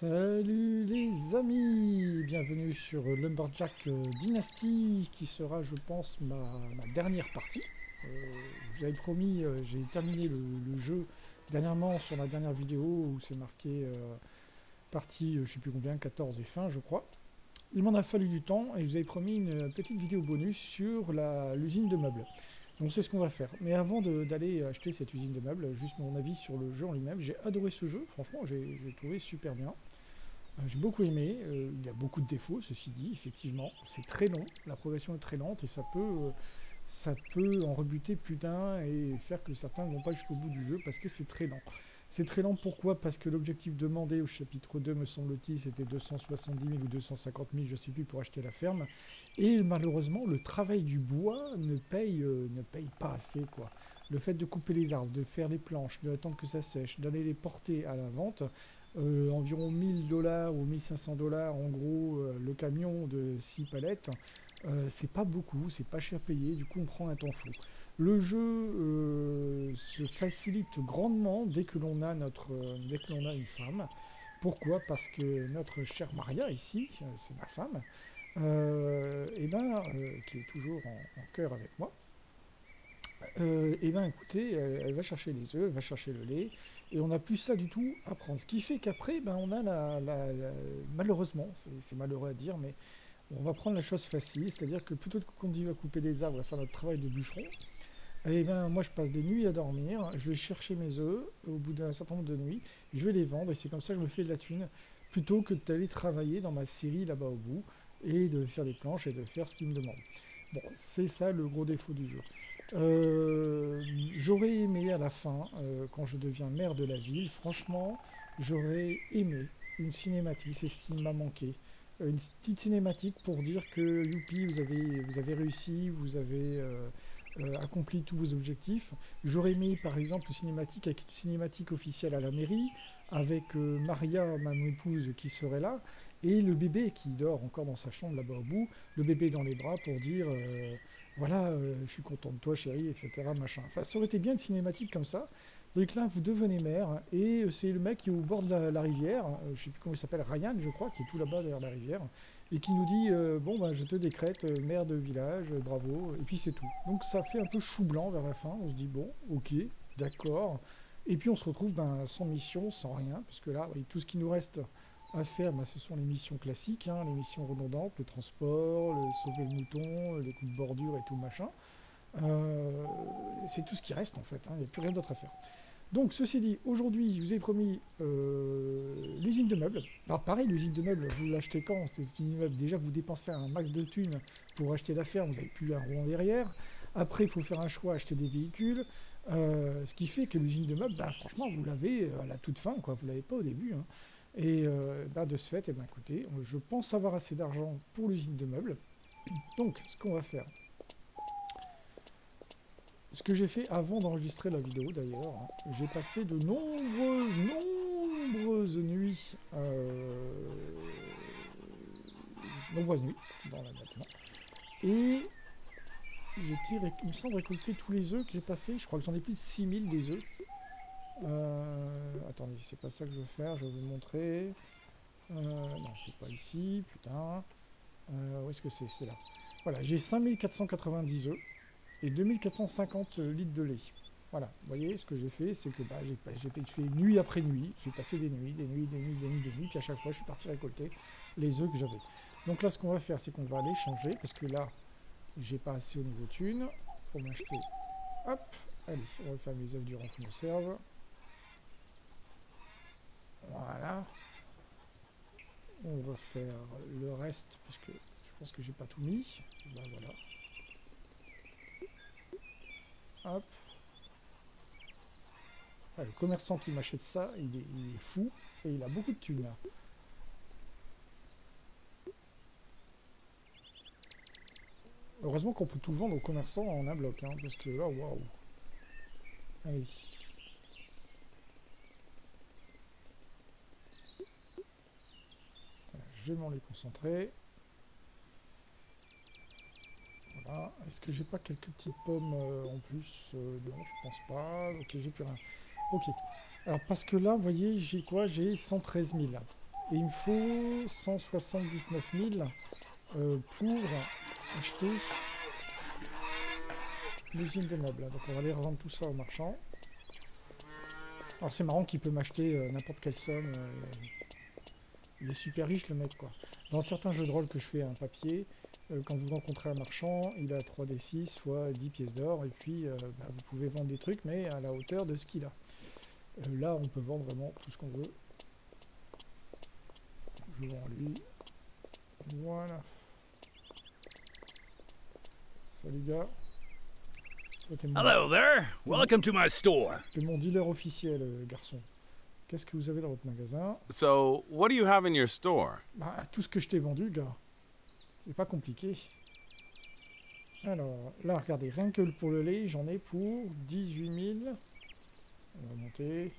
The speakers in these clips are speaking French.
Salut les amis, bienvenue sur Lumberjack euh, Dynasty qui sera je pense ma, dernière partie. Euh, vous avais promis, euh, j'ai terminé le, jeu dernièrement sur la dernière vidéo où c'est marqué partie je sais plus combien, 14 et fin je crois. Il m'en a fallu du temps et je vous avais promis une petite vidéo bonus sur l'usine de meubles. Donc c'est ce qu'on va faire. Mais avant d'aller acheter cette usine de meubles, juste mon avis sur le jeu en lui-même. J'ai adoré ce jeu, franchement, j'ai trouvé super bien. Euh, j'ai beaucoup aimé. Euh, il y a beaucoup de défauts, ceci dit, effectivement. C'est très long, la progression est très lente et ça peut, euh, ça peut en rebuter plus d'un et faire que certains ne vont pas jusqu'au bout du jeu parce que c'est très lent. C'est très lent, pourquoi? Parce que l'objectif demandé au chapitre 2, me semble-t-il, c'était 270 000 ou 250 000, je ne sais plus, pour acheter la ferme. Et malheureusement, le travail du bois ne paye, ne paye pas assez. Le fait de couper les arbres, de faire les planches, d'attendre que ça sèche, d'aller les porter à la vente, euh, environ 1000 dollars ou 1500 dollars, en gros, euh, le camion de 6 palettes, c'est pas beaucoup, c'est pas cher payé, du coup on prend un temps fou. Le jeu euh, se facilite grandement dès que l'on a notre, euh, dès que l'on a une femme. Pourquoi? Parce que notre chère Maria ici, euh, c'est ma femme, et ben, qui est toujours en, cœur avec moi. et ben écoutez, elle, va chercher les œufs, elle va chercher le lait, et on n'a plus ça du tout à prendre. Ce qui fait qu'après, ben on a la, malheureusement, c'est malheureux à dire, mais on va prendre la chose facile, c'est-à-dire que plutôt que continuer à couper des arbres, à faire notre travail de bûcheron, eh bien, moi, je passe des nuits à dormir, je vais chercher mes œufs au bout d'un certain nombre de nuits, je vais les vendre, et c'est comme ça que je me fais de la thune, plutôt que d'aller travailler dans ma série là-bas au bout, et de faire des planches et de faire ce qu'ils me demandent. Bon, c'est ça le gros défaut du jeu. Euh, j'aurais aimé à la fin, euh, quand je deviens maire de la ville, franchement, j'aurais aimé une cinématique, c'est ce qui m'a manqué. Une petite cinématique pour dire que youpi, vous avez, vous avez réussi, vous avez... Euh, euh, accompli tous vos objectifs. J'aurais mis par exemple une cinématique avec une cinématique officielle à la mairie, avec euh, Maria, ma épouse, qui serait là, et le bébé qui dort encore dans sa chambre là-bas au bout, le bébé dans les bras pour dire euh, voilà, je suis content de toi chérie, etc. Machin. Enfin, ça aurait été bien une cinématique comme ça. Donc là, vous devenez maire, et c'est le mec qui est au bord de la, rivière, je sais plus comment il s'appelle, Ryan, je crois, qui est tout là-bas derrière la rivière, et qui nous dit euh, bon ben je te décrète euh, maire de village, euh, bravo, et puis c'est tout. Donc ça fait un peu chou blanc vers la fin, on se dit bon, ok, d'accord. Et puis on se retrouve ben, sans mission, sans rien, parce que là, tout ce qui nous reste à faire, ben, ce sont les missions classiques, hein, les missions redondantes, le transport, le sauver le mouton, les coups de bordure et tout machin. c'est tout ce qui reste en fait, hein, il n'y a plus rien d'autre à faire. Donc, ceci dit, aujourd'hui, je vous ai promis euh, l'usine de meubles. Alors, pareil, l'usine de meubles, vous l'achetez quand? Déjà, vous dépensez un max de thunes pour acheter la ferme, vous n'avez plus un rond derrière. Après, il faut faire un choix, acheter des véhicules. Euh, ce qui fait que l'usine de meubles, bah, franchement, vous l'avez à la toute fin. Vous ne l'avez pas au début. Hein. Et euh, bah, de ce fait, eh ben, écoutez, je pense avoir assez d'argent pour l'usine de meubles. Donc, ce qu'on va faire, ce que j'ai fait avant d'enregistrer la vidéo d'ailleurs, hein, j'ai passé de nombreuses, nombreuses nuits, euh, nombreuses nuits dans la bâtiment, et j'ai il me semble récolter tous les œufs que j'ai passés, je crois que j'en ai plus de 6000 des œufs. Euh, attendez, c'est pas ça que je veux faire, je vais vous montrer. Euh, non, c'est pas ici, putain. Euh, où est-ce que c'est? C'est là. Voilà, j'ai 5490 œufs et 2450 litres de lait. Voilà, vous voyez, ce que j'ai fait, c'est que bah, j'ai fait nuit après nuit, j'ai passé des nuits, des nuits, des nuits, des nuits, des nuits, puis à chaque fois, je suis parti récolter les œufs que j'avais. Donc là, ce qu'on va faire, c'est qu'on va aller changer, parce que là, j'ai pas assez au niveau thune pour m'acheter. Hop, allez, on va faire mes œufs du rang de serve. Voilà. On va faire le reste, parce que je pense que j'ai pas tout mis. Bah, voilà. Hop. Ah, le commerçant qui m'achète ça, il est, fou et il a beaucoup de thunes. Heureusement qu'on peut tout vendre aux commerçants en un bloc, hein, parce que là. Allez. Je vais m'en les concentrer. Est-ce que j'ai pas quelques petites pommes euh, en plus euh, Non, je pense pas. Ok, j'ai plus rien. Ok. Alors, parce que là, vous voyez, j'ai quoi? J'ai 113 000. Et il me faut 179 000 euh, pour acheter l'usine de meubles. Donc on va aller revendre tout ça au marchand. Alors c'est marrant qu'il peut m'acheter n'importe quelle somme. Il est super riche le mec quoi. Dans certains jeux de rôle que je fais un papier, quand vous rencontrez un marchand, il a 3d6 fois 10 pièces d'or et puis bah, vous pouvez vendre des trucs mais à la hauteur de ce qu'il a. là on peut vendre vraiment tout ce qu'on veut. Je vends lui. Voilà. Salut gars. Hello there. Welcome to my store. T'es mon dealer officiel, euh, garçon. Qu'est-ce que vous avez dans votre magasin So, what do you have in your store? Bah, tout ce que je t'ai vendu, gars. C'est pas compliqué. Alors, là, regardez, rien que pour le lait, j'en ai pour 18 000. On va monter.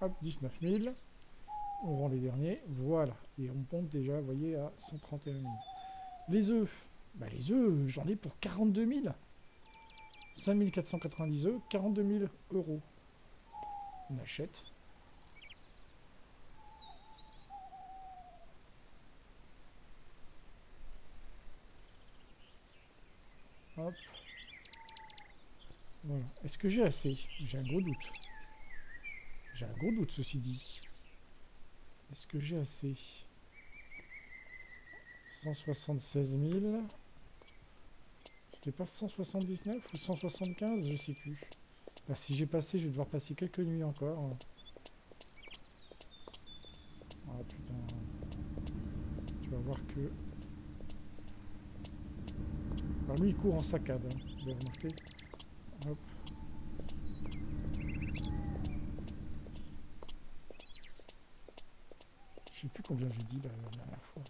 Hop, 19 000. On vend les derniers. Voilà. Et on pompe déjà, vous voyez, à 131 000. Les œufs. Bah, les œufs, j'en ai pour 42 000. 5 490 œufs, 42 000 euros. On achète. Hop. Voilà. Est-ce que j'ai assez? J'ai un gros doute. J'ai un gros doute, ceci dit. Est-ce que j'ai assez? 176 000. C'était pas 179 ou 175 Je sais plus. si j'ai passé, je vais devoir passer quelques nuits encore. Ah putain. Tu vas voir que... Bah, lui, il court en saccade. Hein. Vous avez remarqué? Hop. Je sais plus combien j'ai dit la, dernière fois.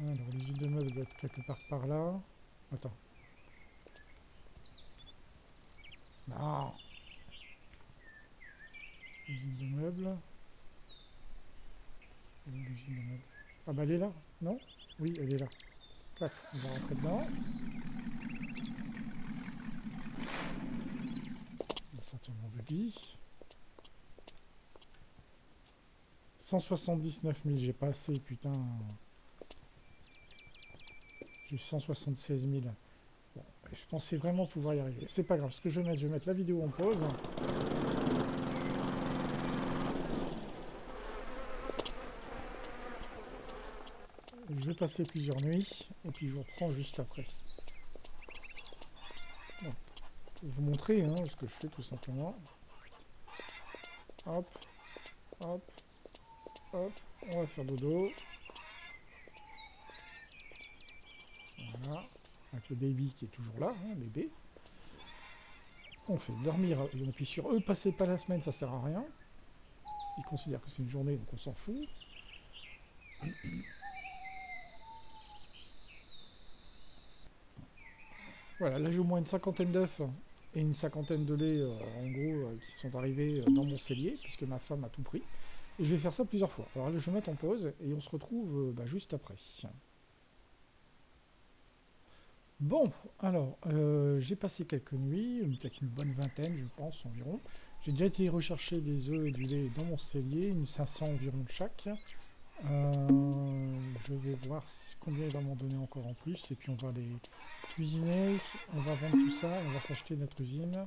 Alors, l'usine de meubles doit être quelque part par là. Attends. Non L'usine de meubles. L'usine de meubles. Ah bah elle est là, non? Oui, elle est là. Clac, on va rentrer dedans. 179 000, j'ai pas assez, putain. J'ai 176 000. je pensais vraiment pouvoir y arriver. C'est pas grave, ce que je vais mettre, je vais mettre la vidéo en pause. Je vais passer plusieurs nuits, et puis je vous reprends juste après. Pour vous montrer hein, ce que je fais tout simplement. Hop, hop, hop, on va faire dodo. Voilà, avec le baby qui est toujours là, hein, bébé. On fait dormir et on appuie sur eux. Passez pas la semaine, ça sert à rien. Ils considèrent que c'est une journée, donc on s'en fout. Voilà, là j'ai au moins une cinquantaine d'œufs et une cinquantaine de laits, euh, en gros, euh, qui sont arrivés euh, dans mon cellier, puisque ma femme a tout pris. Et je vais faire ça plusieurs fois. Alors là, je vais mettre en pause, et on se retrouve bah, juste après. Bon, alors, j'ai passé quelques nuits, peut-être une bonne vingtaine, je pense, environ. J'ai déjà été rechercher des œufs et du lait dans mon cellier, une 500 environ chaque. je vais voir combien il va m'en donner encore en plus, et puis on va les cuisiner, on va vendre tout ça, on va s'acheter notre usine.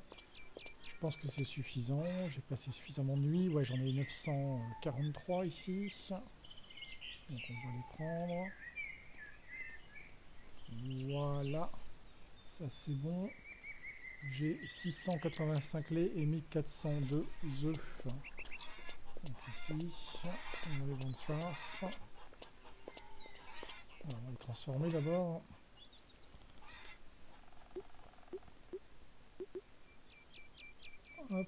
Pense que c'est suffisant, j'ai passé suffisamment de nuit, ouais j'en ai 943 ici. Donc on va les prendre. Voilà, ça c'est bon. J'ai 685 laits et 1402 œufs. Donc ici, on va aller vendre ça. on va les transformer d'abord. Hop.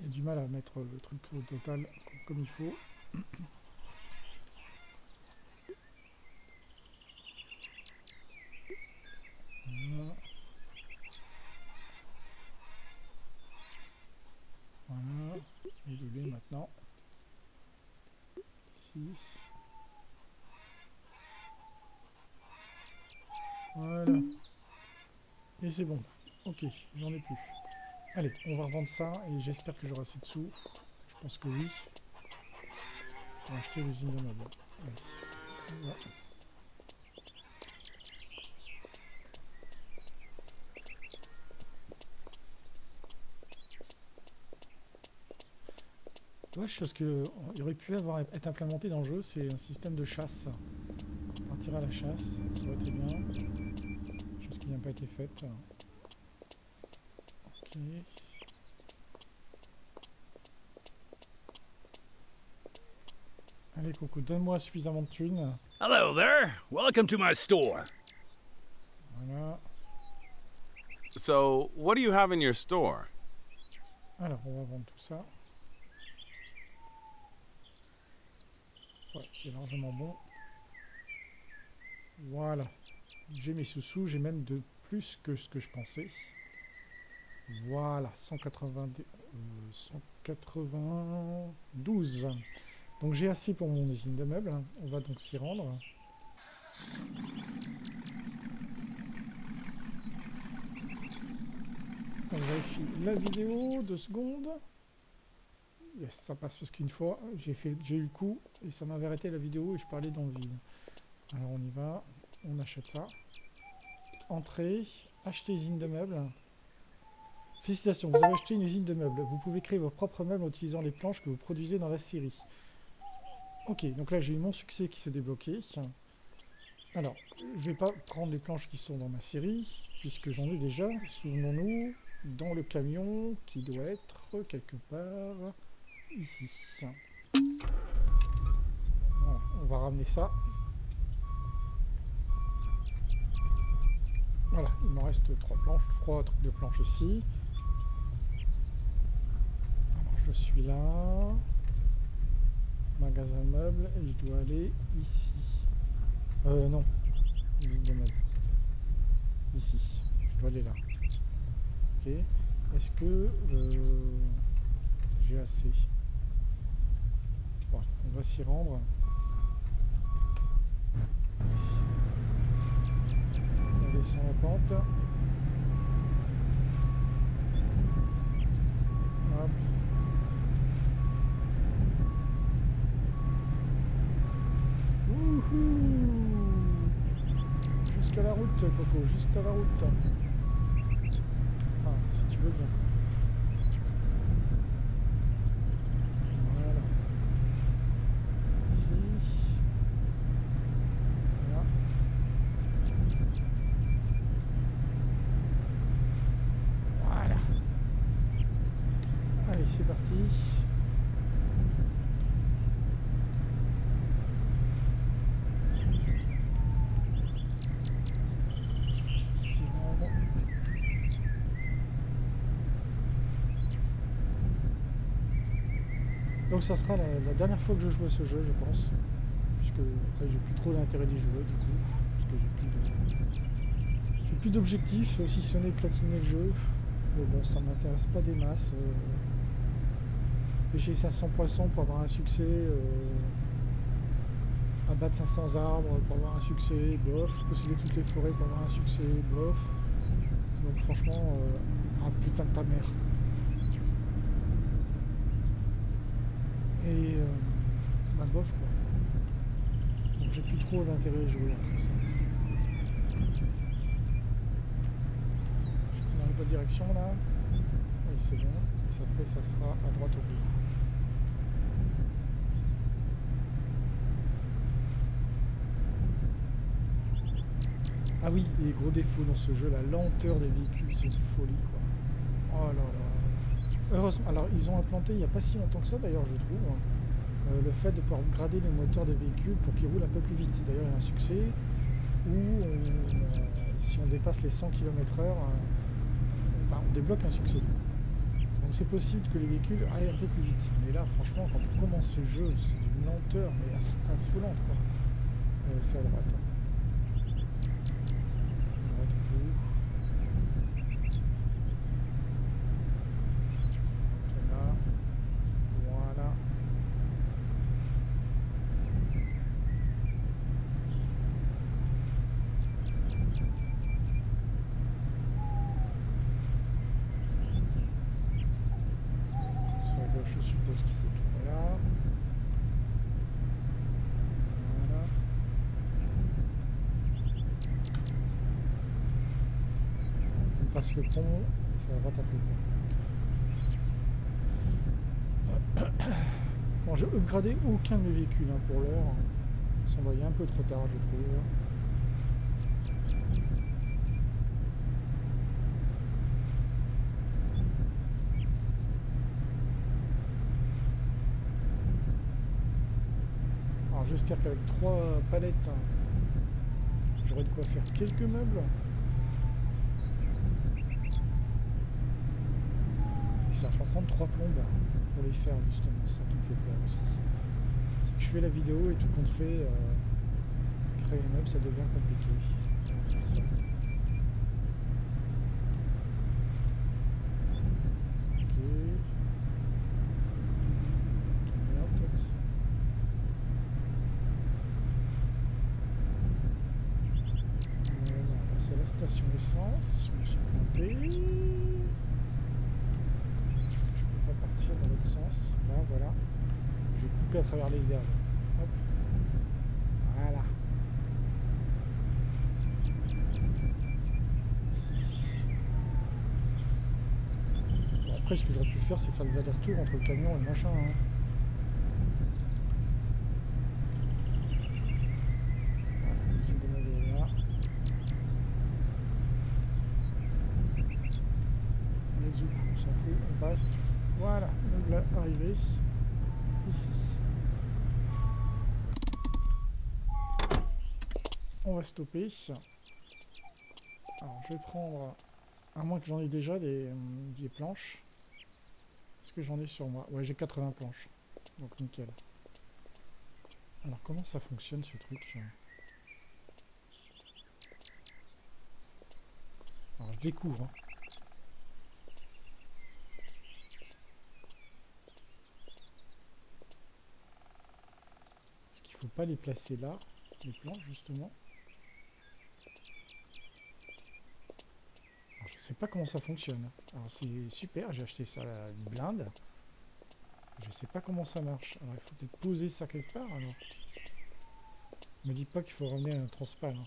Il y a du mal à mettre le truc au total comme il faut. Voilà. Et le maintenant. Ici. C'est bon. Ok, j'en ai plus. Allez, on va revendre ça et j'espère que j'aurai assez de sous. Je pense que oui. On va acheter l'usine de meubles. Allez. Voilà. Ouais, chose que il aurait pu avoir être implémenté dans le jeu, c'est un système de chasse. Partir à la chasse, ça aurait été bien. Qui n'a pas été faite. Ok. Allez Coco, donne-moi suffisamment de thunes. Hello there. Welcome to my store. Voilà. So, what do you have in your store? Alors, on va vendre tout ça. Ouais, c'est largement bon. Voilà. J'ai mes sous-sous, j'ai même de plus que ce que je pensais. Voilà, 180, euh, 192. Donc j'ai assez pour mon usine de meubles. hein. On va donc s'y rendre. On vérifie la vidéo, deux secondes. Yes, ça passe parce qu'une fois, j'ai eu le coup et ça m'avait arrêté la vidéo et je parlais dans le vide. Alors on y va, on achète ça. Entrée, acheter usine de meubles. Félicitations, vous avez acheté une usine de meubles. Vous pouvez créer vos propres meubles en utilisant les planches que vous produisez dans la série. Ok, donc là j'ai eu mon succès qui s'est débloqué. Alors, je vais pas prendre les planches qui sont dans ma série, puisque j'en ai déjà, souvenons-nous, dans le camion qui doit être quelque part ici. On va ramener ça. Voilà, il me reste trois planches, trois trucs de planches ici. Alors je suis là. Magasin meubles et je dois aller ici. Euh non. Usine de meubles. Ici. Je dois aller là. Ok. Est-ce que euh, j'ai assez? Bon, on va s'y rendre. Descend la pente. Hop. Jusqu'à la route, Coco, juste à la route. Enfin, si tu veux bien. Voilà. Ici. Voilà. Voilà. Allez, c'est parti. S'y rendre. Donc ça sera la, dernière fois que je joue à ce jeu, je pense. Puisque après j'ai plus trop d'intérêt d'y jouer du coup. Parce que j'ai plus d'objectifs, si ce n'est platiner le jeu. Mais bon, ça m'intéresse pas des masses. euh. Pêcher 500 poissons pour avoir un succès. euh, Abattre 500 arbres pour avoir un succès, bof. Posséder toutes les forêts pour avoir un succès, bof. Donc franchement, euh, ah putain de ta mère. Et euh, bah bof quoi. Donc j'ai plus trop d'intérêt à jouer après ça. Je prends dans la bonne direction là. Oui c'est bon. Et ça après ça sera à droite au bout. Ah oui, et gros défaut dans ce jeu, la lenteur des véhicules, c'est une folie quoi. Oh là là. Heureusement, alors ils ont implanté il n'y a pas si longtemps que ça d'ailleurs je trouve, euh, le fait de pouvoir grader les moteurs des véhicules pour qu'ils roulent un peu plus vite. D'ailleurs il y a un succès où euh, si on dépasse les 100 km heure, euh, enfin on débloque un succès. Donc c'est possible que les véhicules aillent un peu plus vite. Mais là franchement quand vous commencez le jeu, c'est d'une lenteur mais aff- affolante quoi. C'est à droite. hein. À droite au bout. Donc là. Voilà. je suppose qu'il faut tourner là. Voilà. On passe le pont et le pont. Bon, j'ai upgradé aucun de mes véhicules hein, pour l'heure. Ils sont envoyés un peu trop tard, je trouve. Alors j'espère qu'avec trois palettes, hein, j'aurai de quoi faire quelques meubles. Ça va pas prendre trois plombes pour les faire justement, c'est ça qui me fait peur aussi. Si je fais la vidéo et tout compte fait, euh, créer les meubles ça devient compliqué. Ça. Ok. Tourner là peut-être. Euh, non, là c'est la station essence, je me suis planté. Est-ce que je peux pas partir dans l'autre sens Là, voilà. À travers les herbes. Voilà. Après, ce que j'aurais pu faire, c'est faire des allers-retours entre le camion et le machin. hein. On s'en fout, on passe. Voilà, nous voilà arrivé ici. On va stopper. Alors je vais prendre, à moins que j'en ai déjà des, hum, planches. Est-ce que j'en ai sur moi? Ouais, j'ai 80 planches. Donc nickel. Alors comment ça fonctionne ce truc Alors je découvre. hein. Est-ce qu'il faut pas les placer là, les planches justement? Alors, je sais pas comment ça fonctionne. Alors c'est super, j'ai acheté ça une blinde. Je sais pas comment ça marche. Alors il faut peut-être poser ça quelque part alors. Me dis pas qu'il faut ramener un transpal. hein.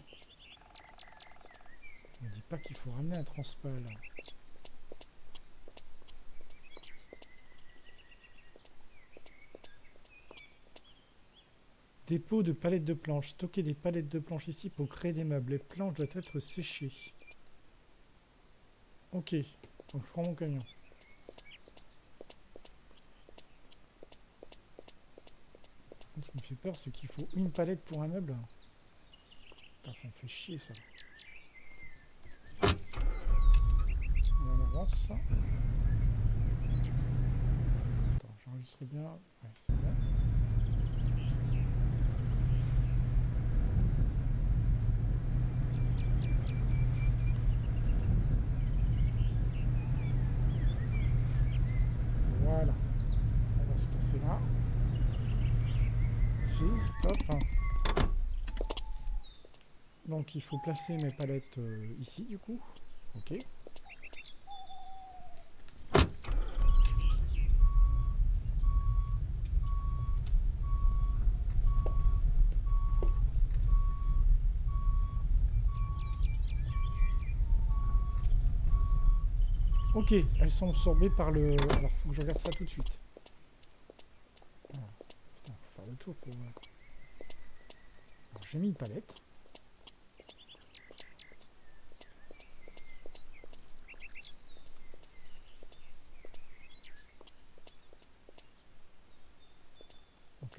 Me dis pas qu'il faut ramener un transpal. Dépôt de palettes de planches. Stocker des palettes de planches ici pour créer des meubles. Les planches doivent être séchées. Ok. Donc je prends mon camion. Ce qui me fait peur, c'est qu'il faut une palette pour un meuble. Putain, ça me fait chier ça. On avance. J'enregistre bien. Ouais, c'est bien. Voilà. On va se passer là. Ici, stop. Donc il faut placer mes palettes euh, ici du coup. Ok. Ok, elles sont absorbées par le... Alors faut que je regarde ça tout de suite. Ah, faut faire le tour pour... J'ai mis une palette.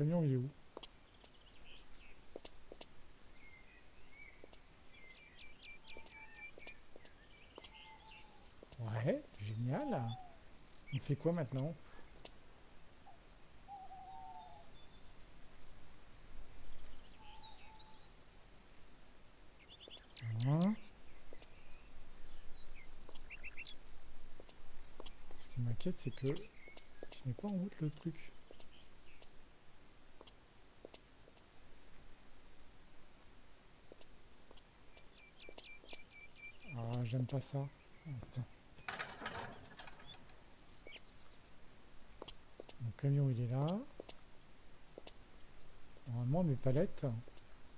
Camion il est où? Ouais, génial. Il fait quoi maintenant? Voilà. Ce qui m'inquiète, c'est que il se met pas en route le truc. Ah, j'aime pas ça. Mon camion, il est là. Normalement, mes palettes,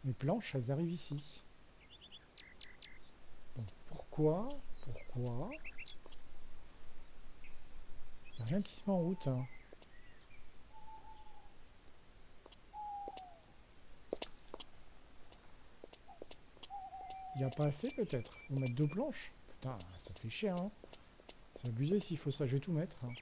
mes planches, elles arrivent ici. Pourquoi Pourquoi? Il n'y a rien qui se met en route. hein. Il n'y a pas assez peut-être Faut mettre deux planches Putain, ça fait cher hein. C'est abusé s'il faut ça, je vais tout mettre. hein.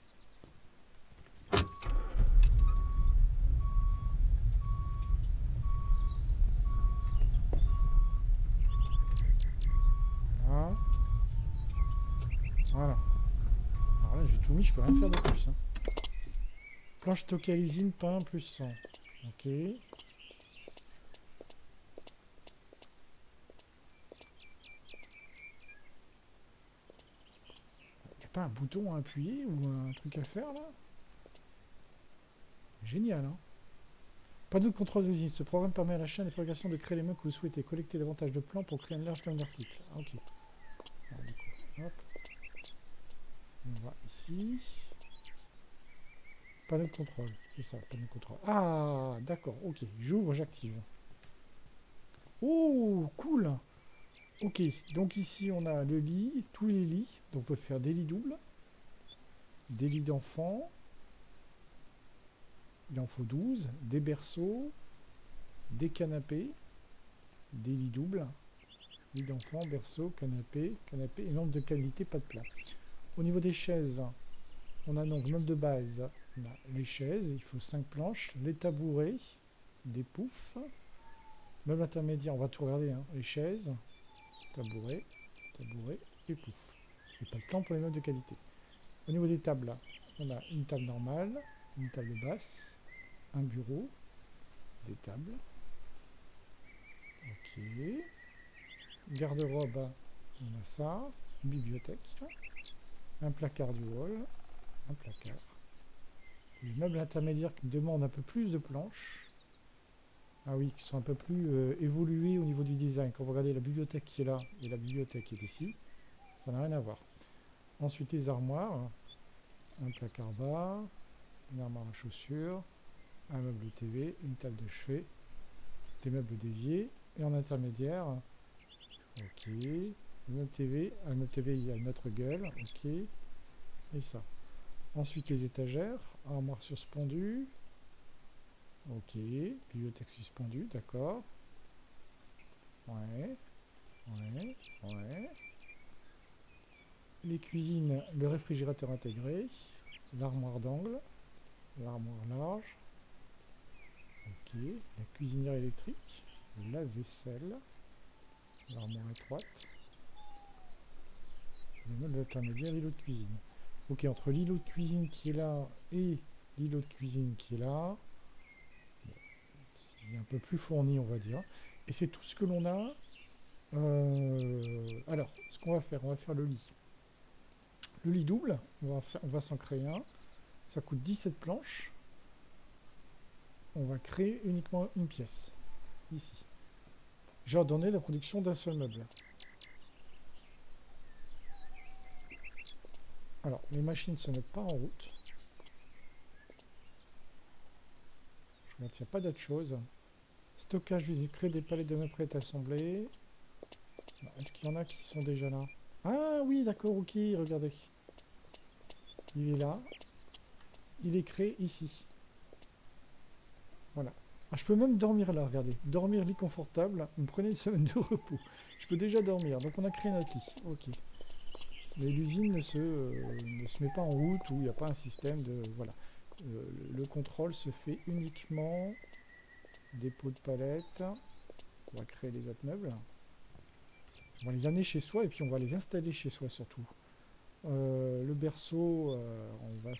Voilà. Alors là, j'ai tout mis, je peux rien faire de plus. hein. Planche stockée à pain plus 100. Ok. Un bouton à appuyer ou un truc à faire là Génial, hein Panneau de contrôle de l'usine. Ce programme permet à la chaîne de fabrication de créer les meubles que vous souhaitez. Collecter davantage de plans pour créer une large gamme d'articles. Ah, ok. On va ici. Panneau de contrôle. C'est ça, panneau de contrôle. Ah, d'accord. Ok. J'ouvre, j'active. Oh, cool Ok, donc ici on a le lit, tous les lits. Donc on peut faire des lits doubles, des lits d'enfants. Il en faut 12, des berceaux, des canapés, des lits doubles, lit d'enfants, berceaux, canapé, canapé et nombre de qualité, pas de plat. Au niveau des chaises, on a donc meubles de base, les chaises, il faut 5 planches, les tabourets, des poufs, meubles intermédiaires, on va tout regarder, hein, les chaises, tabouret, tabouret et pouf. Et pas de plan pour les meubles de qualité. Au niveau des tables, on a une table normale, une table basse, un bureau, des tables. Ok. Garde-robe, on a ça. Une bibliothèque. Un placard du hall. Un placard. Les meubles intermédiaires qui demandent un peu plus de planches. Ah oui, qui sont un peu plus euh, évolués au niveau du design. Quand vous regardez la bibliothèque qui est là et la bibliothèque qui est ici, ça n'a rien à voir. Ensuite, les armoires. Un placard bas, une armoire à chaussures, un meuble TV, une table de chevet, des meubles déviés, et en intermédiaire, ok, le meuble TV, un meuble TV, il y a notre gueule, ok, et ça. Ensuite, les étagères, armoire suspendue, ok, bibliothèque suspendue, d'accord, ouais, ouais, ouais. Les cuisines, le réfrigérateur intégré, l'armoire d'angle, l'armoire large, ok, la cuisinière électrique, la vaisselle, l'armoire étroite, les meubles intermédiaires, l'îlot de cuisine. Ok, entre l'îlot de cuisine qui est là et l'îlot de cuisine qui est là, un peu plus fourni, on va dire. Et c'est tout ce que l'on a. Euh, alors, ce qu'on va faire, on va faire le lit. Le lit double, on va, va s'en créer un. Ça coûte 17 planches. On va créer uniquement une pièce. Ici. J'ai ordonné la production d'un seul meuble. Alors, les machines ne se mettent pas en route. Je a pas d'autre chose. Stockage, j'ai créé des palettes de prêts assembler. Alors, Est-ce qu'il y en a qui sont déjà là? Ah oui, d'accord, ok, regardez. Il est là. Il est créé ici. Voilà. Ah, je peux même dormir là, regardez. Dormir lit confortable. Vous me prenez une semaine de repos. Je peux déjà dormir. Donc on a créé notre lit. Ok. Mais l'usine ne se, euh, ne se met pas en route ou il n'y a pas un système de... Voilà. Euh, le contrôle se fait uniquement dépôt de palettes. On va créer les autres meubles. On va les amener chez soi et puis on va les installer chez soi surtout. Euh, le berceau, euh, on va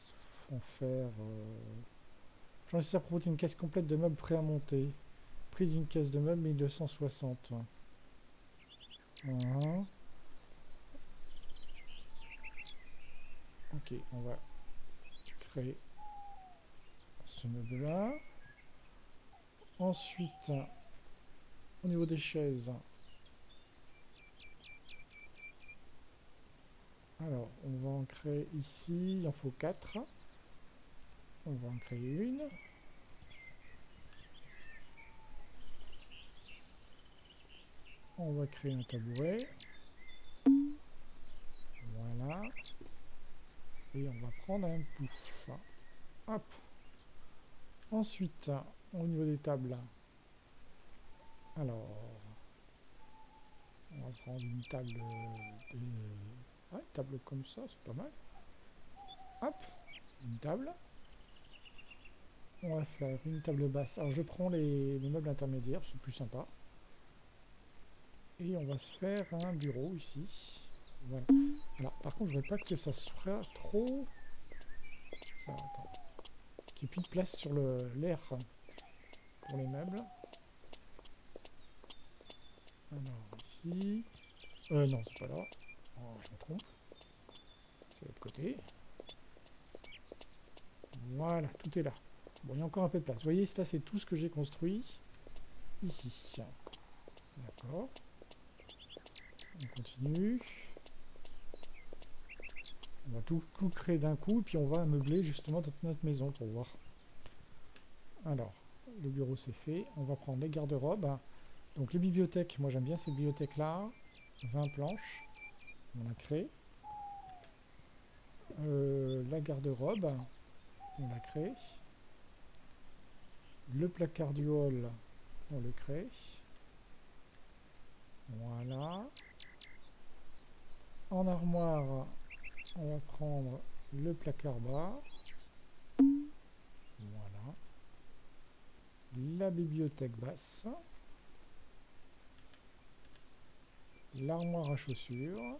en faire... J'en ai proposer une caisse complète de meubles prêts à monter. Prix d'une caisse de meubles 1260. Uhum. Ok, on va créer ce meuble-là. Ensuite, au niveau des chaises, alors on va en créer ici, il en faut 4. On va en créer une. On va créer un tabouret. Voilà. Et on va prendre un pouf. Hop. Ensuite, au niveau des tables, alors, on va prendre une table de... Ouais, table comme ça, c'est pas mal. Hop, une table. On va faire une table basse. Alors je prends les, les meubles intermédiaires, c'est plus sympa. Et on va se faire un bureau ici. Voilà. Alors par contre, je voudrais pas que ça se fera trop... Alors, attends. Qu'il n'y ait plus de place sur l'air les meubles. Alors ici... Euh non, c'est pas là. Oh, je me trompe. C'est l'autre côté. Voilà, tout est là. Bon, il y a encore un peu de place. Vous voyez, ça c'est tout ce que j'ai construit ici. D'accord. On continue. On va tout, tout créer d'un coup, puis on va meubler justement toute notre maison pour voir. Alors, le bureau c'est fait. On va prendre les garde-robes. Donc les bibliothèques, moi j'aime bien cette bibliothèque là. 20 planches. On l'a créé. Euh, la garde-robe. On l'a créé. Le placard du hall, on le crée. Voilà. En armoire, on va prendre le placard bas. Voilà. La bibliothèque basse. L'armoire à chaussures.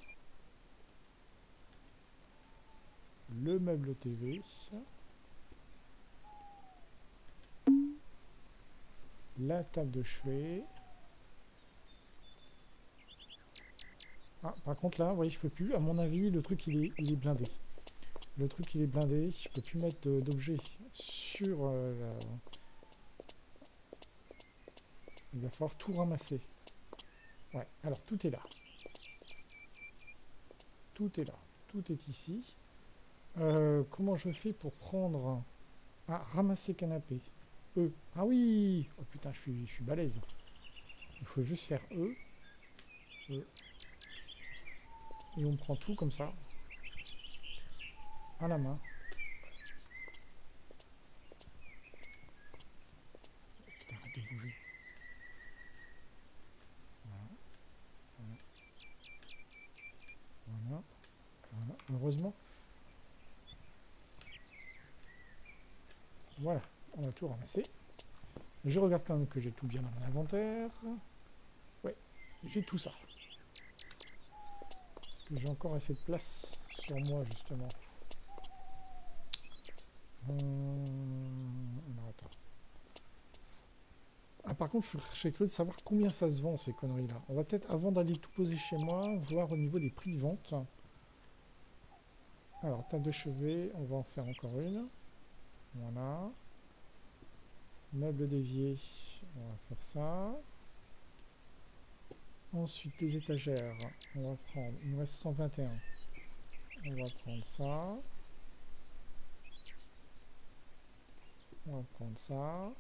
Le meuble TV. La table de chevet. Ah, par contre là, vous voyez, je peux plus. À mon avis, le truc il est, blindé. Le truc il est blindé. Je peux plus mettre d'objets sur euh, la... Il va falloir tout ramasser. Ouais, alors tout est là. Tout est là. Tout est ici. Euh, comment je fais pour prendre... Ah, ramasser canapé? E. Ah oui Oh putain, je suis, je suis balèze. Il faut juste faire E. e. Et on prend tout comme ça. À la main. Putain, arrête de bouger. Voilà. Voilà. Voilà. Heureusement. Voilà on va tout ramasser. Je regarde quand même que j'ai tout bien dans mon inventaire. Ouais, j'ai tout ça. Est-ce que j'ai encore assez de place sur moi, justement? Hum, attends. Ah, par contre, je suis curieux de savoir combien ça se vend, ces conneries-là. On va peut-être, avant d'aller tout poser chez moi, voir au niveau des prix de vente. Alors, table de chevet, on va en faire encore une. Voilà. Meuble dévié, on va faire ça. Ensuite, les étagères, on va prendre, il nous reste 121. On va prendre ça. On va prendre ça.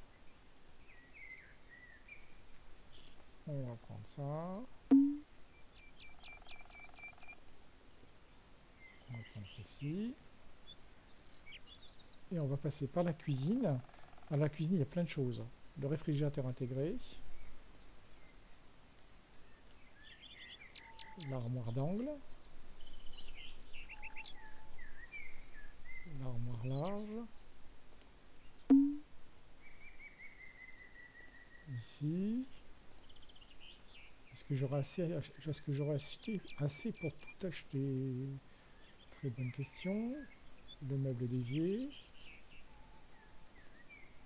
On va prendre ça. On va prendre ceci. Et on va passer par la cuisine. À la cuisine, il y a plein de choses. Le réfrigérateur intégré. L'armoire d'angle. L'armoire large. Ici. Est-ce que j'aurai assez, est-ce que j'aurai acheté assez pour tout acheter? Très bonne question. Le meuble dévié.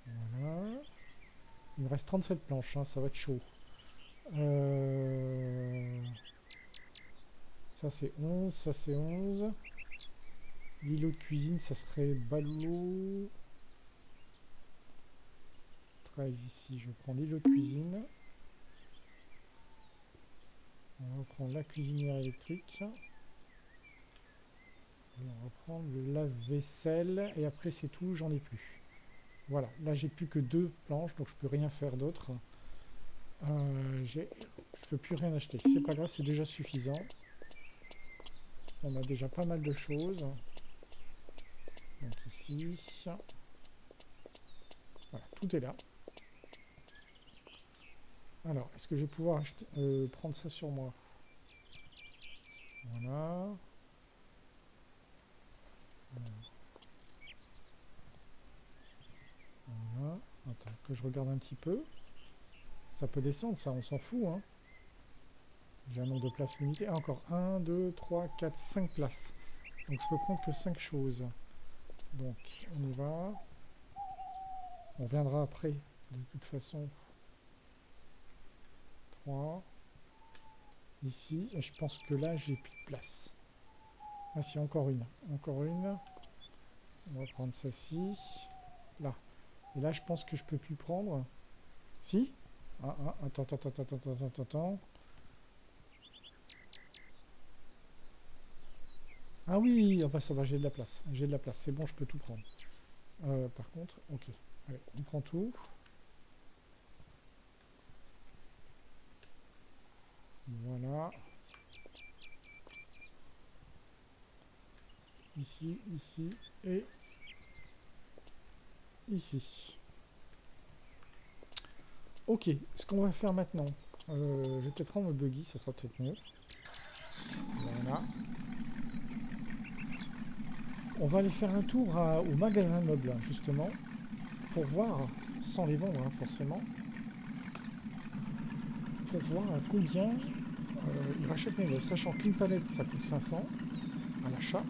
Voilà. Il me reste 37 planches, hein, ça va être chaud. Euh, ça c'est 11, ça c'est 11. L'îlot de cuisine, ça serait ballot. 13 ici, je prends l'îlot de cuisine. On va prendre la cuisinière électrique. On va prendre le lave-vaisselle et après c'est tout, j'en ai plus. Voilà, là j'ai plus que deux planches, donc je peux rien faire d'autre. Euh, je peux plus rien acheter. C'est pas grave, c'est déjà suffisant. On a déjà pas mal de choses. Donc ici. Voilà, tout est là. Alors, est-ce que je vais pouvoir euh, prendre ça sur moi? Voilà. Voilà. Attends, que je regarde un petit peu. Ça peut descendre, ça, on s'en fout. Hein. J'ai un nombre de places limité. Ah, encore 1, 2, 3, 4, 5 places. Donc je peux prendre que 5 choses. Donc on y va. On viendra après, de toute façon. 3. Ici. Et je pense que là, j'ai plus de place. Ah si, encore une. Encore une. On va prendre celle-ci. Là. Et là, je pense que je peux plus prendre. Si? Ah, ah, attends, attends, attends, attends, attends, attends. Ah oui, enfin ça va, j'ai de la place. J'ai de la place, c'est bon, je peux tout prendre. Euh, par contre, ok. Allez, on prend tout. Voilà. Ici, ici et ici. Ok, ce qu'on va faire maintenant, euh, je vais peut-être prendre le buggy, ça sera peut-être mieux. Voilà. On va aller faire un tour au magasin meuble, justement, pour voir, sans les vendre hein, forcément, pour voir à combien euh, ils rachètent mes meubles. Sachant qu'une palette, ça coûte 500 à l'achat.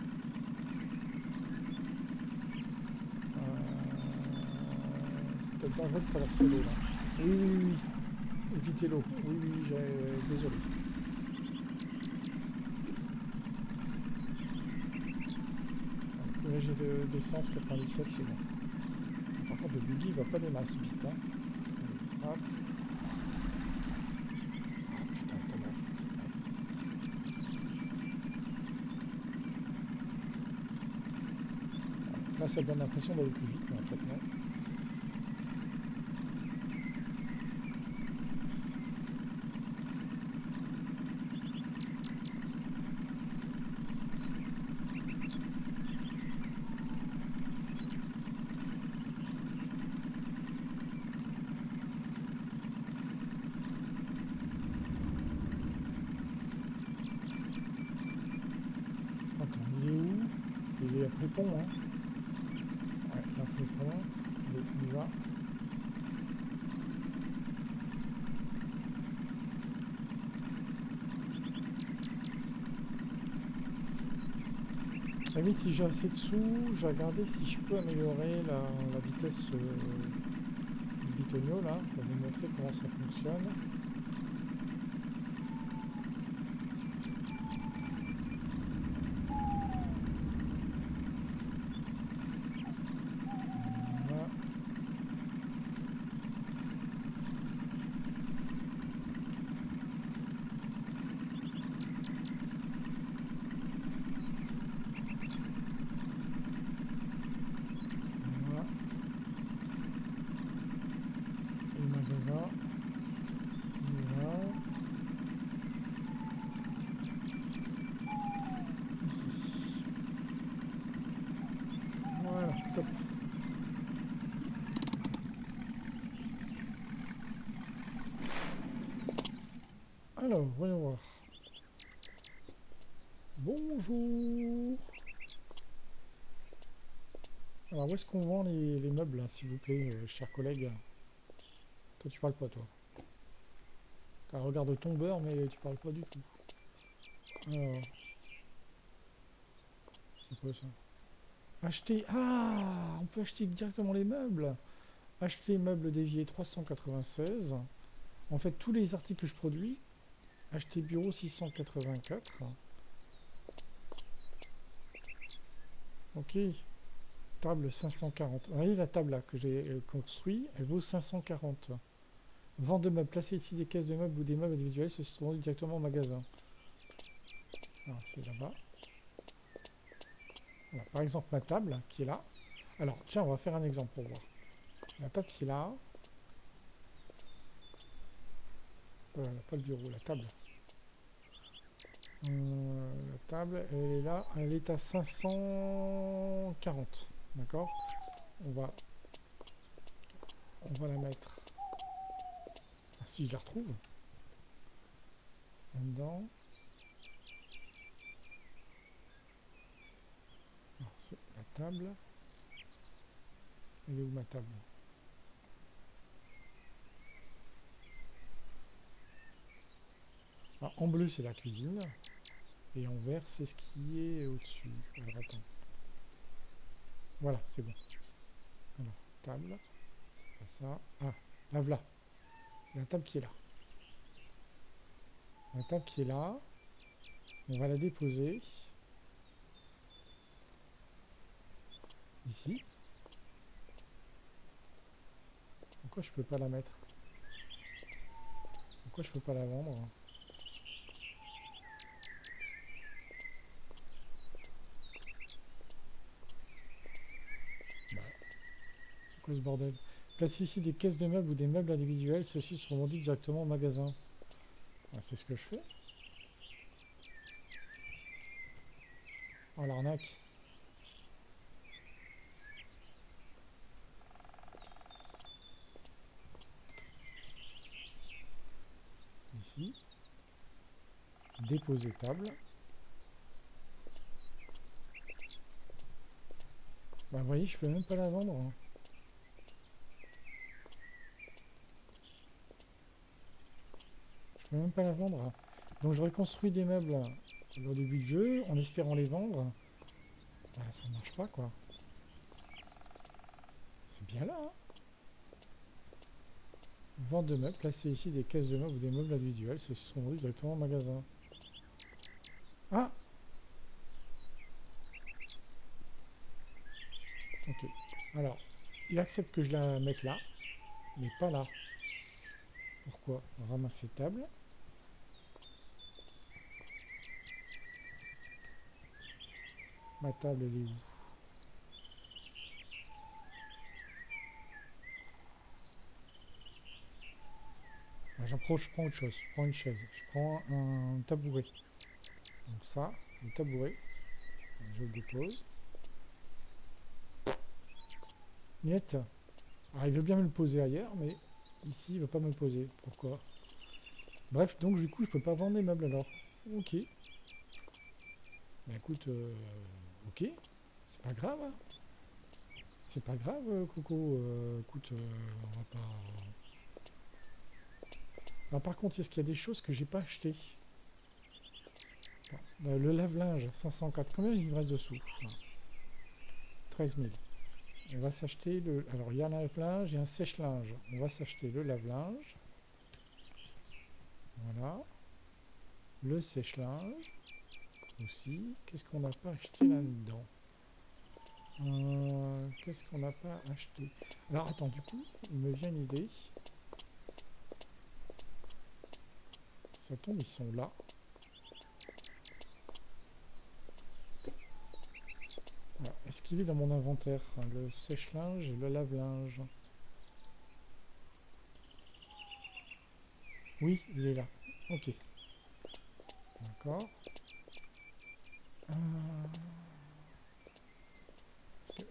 Euh, peut-être dangereux de traverser l'eau là. Oui, oui, oui. Évitez l'eau. Oui, oui, j'ai... désolé. J'ai de d'essence 97, c'est bon. Par contre, le buggy il va pas des masses vite. Hein. hop. Ah, putain, mal. Là, ça donne l'impression d'aller plus vite, mais en fait, non. pont. Hein. Ouais, après le pont. Allez, on y va. Si j'ai assez de sous, je vais regarder si je peux améliorer la, vitesse euh, du bitonio là. Vais vous montrer comment ça fonctionne. Alors, voyons voir. Bonjour. Alors, où est-ce qu'on vend les, meubles, hein, s'il vous plaît, euh, chers collègues Toi, tu parles pas, toi. T'as un regard de tombeur, mais tu parles pas du tout. Alors... C'est quoi ça Acheter... Ah On peut acheter directement les meubles Acheter meubles déviés 396. En fait, tous les articles que je produis, Acheter bureau 684. Ok. Table 540. Vous voyez la table là que j'ai euh, construit, elle vaut 540. Vente de meubles. Placez ici des caisses de meubles ou des meubles individuels, ce seront directement au magasin. Ah, c'est là-bas. Par exemple, ma table qui est là. Alors, tiens, on va faire un exemple pour voir. La table qui est là. Pas le bureau, la table. Euh, la table, elle est là. Elle est à 540. D'accord? On va... On va la mettre... Ah, si je la retrouve. Là-dedans. Ah, la table. Elle est où ma table? En bleu, c'est la cuisine. Et en vert, c'est ce qui est au-dessus. Alors, attends. Voilà, c'est bon. Alors, table. C'est pas ça. Ah, la voilà. La table qui est là. La table qui est là. On va la déposer. Ici. Pourquoi je peux pas la mettre? Pourquoi je peux pas la vendre? Quoi ce bordel Placez ici des caisses de meubles ou des meubles individuels. Ceux-ci seront vendus directement au magasin. Ah, C'est ce que je fais. Oh l'arnaque. Ici. Déposer table. Bah vous voyez, je peux même pas la vendre. hein. Même pas la vendre. Donc je reconstruis des meubles au début du jeu en espérant les vendre. Ça marche pas quoi. C'est bien là. Hein Vente de meubles, placez ici des caisses de meubles ou des meubles individuels. Ceux-ci seront vendus directement au magasin. Ah Ok. Alors, il accepte que je la mette là, mais pas là. Pourquoi? Ramasser table. Ma table, elle est où? Ah, J'en prends, je prends autre chose. Je prends une chaise. Je prends un tabouret. Donc ça, le tabouret. Je le dépose. Niet. Alors il veut bien me le poser ailleurs, mais ici il veut pas me le poser. Pourquoi? Bref, donc du coup je peux pas vendre les meubles alors. Ok. Bah écoute, euh, ok. C'est pas grave. hein. C'est pas grave, euh, Coco. Euh, écoute, euh, on va pas... Alors, par contre, est-ce qu'il y a des choses que j'ai pas achetées? Euh, Le lave-linge, 504. Combien il me reste dessous Ah. 13 000. On va s'acheter le... Alors, il y a un lave-linge et un sèche-linge. On va s'acheter le lave-linge. Voilà. Le sèche-linge. Aussi. Qu'est-ce qu'on n'a pas acheté là-dedans Euh, Qu'est-ce qu'on n'a pas acheté Alors, attends, du coup, il me vient une idée. Ça tombe, ils sont là. Est-ce qu'il est dans mon inventaire hein, Le sèche-linge et le lave-linge? Oui, il est là. Ok. D'accord.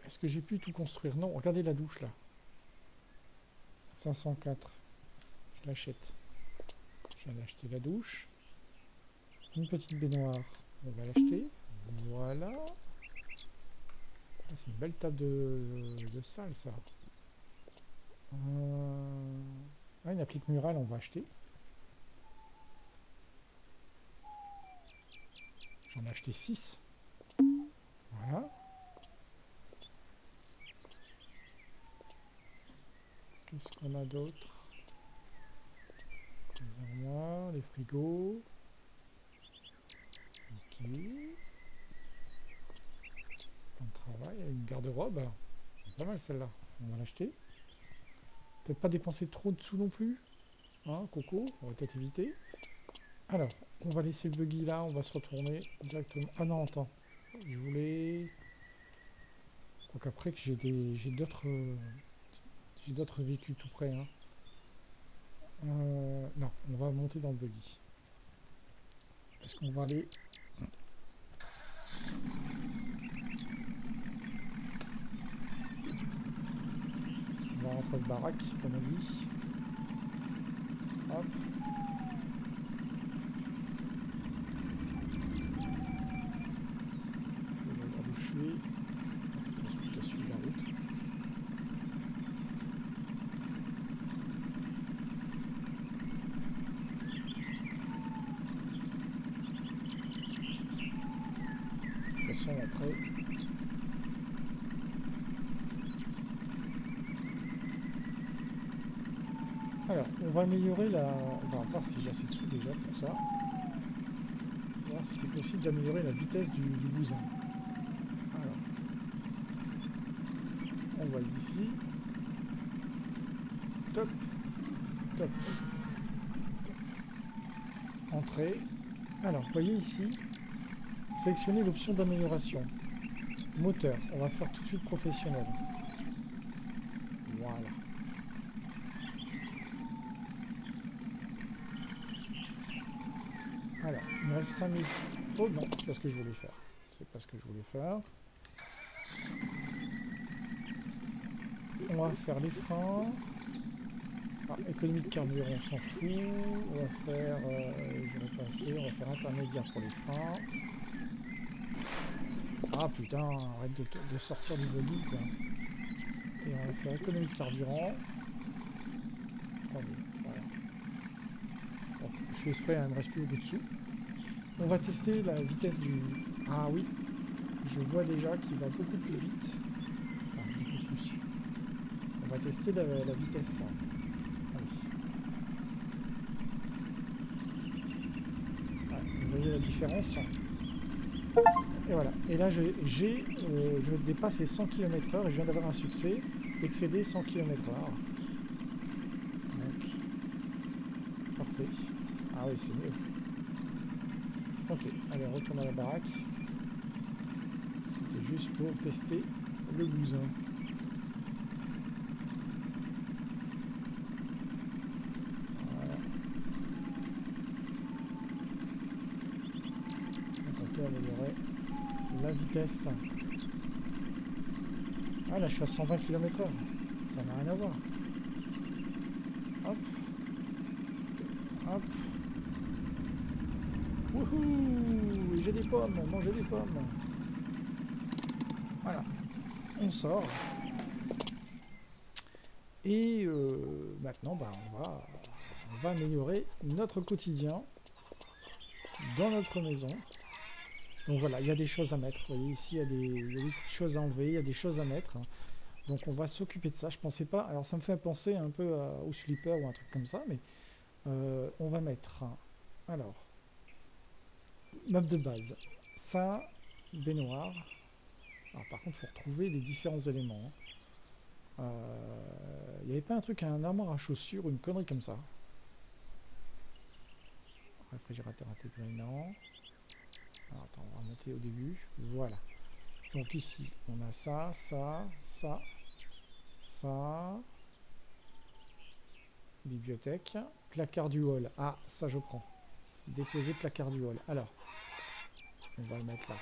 Est-ce que, j'ai pu tout construire? Non, regardez la douche là. 504. Je l'achète. Je viens d'acheter la douche. Une petite baignoire. On va l'acheter. Voilà. Ah, c'est une belle table de, de salle, ça. Euh, ah, une applique murale, on va acheter. J'en ai acheté 6. Voilà. Qu'est-ce qu'on a d'autre? Les armoires, les frigos. Ok. Plan de travail, une garde-robe. Pas mal celle-là. On va l'acheter. Peut-être pas dépenser trop de sous non plus. Hein, Coco On va peut-être éviter. Alors, on va laisser le buggy là. On va se retourner directement. Ah non, attends. Je voulais... Donc après que j'ai des j'ai d'autres j'ai d'autres véhicules tout près. hein. Euh, non, on va monter dans le buggy. Est-ce qu'on va aller On va rentrer à ce baraque, comme on dit. Hop. Je vais voir où je suis. Je pense plus qu'à suivre la route. De Alors, on va améliorer la... On va voir si j'ai assez de sous déjà pour ça. Voir si c'est possible d'améliorer la vitesse du, bousin. Alors. On va ici. Top. Top. Entrée. Alors, voyez ici, sélectionnez l'option d'amélioration. Moteur, on va faire tout de suite professionnel. Voilà. Alors, il me reste 5000. Oh non, c'est pas ce que je voulais faire. C'est pas ce que je voulais faire. On va faire les freins. Ah, économie de carburant, on s'en fout. On va faire. Euh, je vais passer. On va faire intermédiaire pour les freins. Ah putain, arrête de, sortir du body. Et on va faire économie de carburant. Voilà. Bon, je fais exprès, hein, il me reste plus beaucoup de sous. On va tester la vitesse du... Ah oui, je vois déjà qu'il va beaucoup plus vite. Enfin, beaucoup plus. On va tester la, vitesse. Vous voyez la différence Et voilà. Et là, j'ai, euh, je dépasse les 100 km/h et je viens d'avoir un succès. Excéder 100 km/h. Donc, parfait. Ah oui, c'est mieux. Ok, allez, on retourne à la baraque. C'était juste pour tester le bousin. Voilà. Donc on peut améliorer la vitesse. Ah là je suis à 120 km/h. Ça n'a rien à voir. Hop. Hop. Wouhou J'ai des pommes, mangez des pommes. Voilà. On sort. Et euh, maintenant, bah, on, va, on va améliorer notre quotidien dans notre maison. Donc voilà, il y a des choses à mettre. Vous voyez ici, il y, a des, petites choses à enlever, il y a des choses à mettre. Donc on va s'occuper de ça. Je pensais pas. Alors ça me fait penser un peu au slipper ou un truc comme ça, mais euh, on va mettre. Alors, meuble de base. Ça, baignoire. Alors par contre, il faut retrouver les différents éléments. hein. Euh, Il n'y avait pas un truc, un armoire à chaussures une connerie comme ça Réfrigérateur intégré, non. Attends, on va monter au début. Voilà. Donc ici, on a ça, ça, ça, ça. Bibliothèque. Placard du hall. Ah, ça je prends. Déposer placard du hall. Alors, on va le mettre là.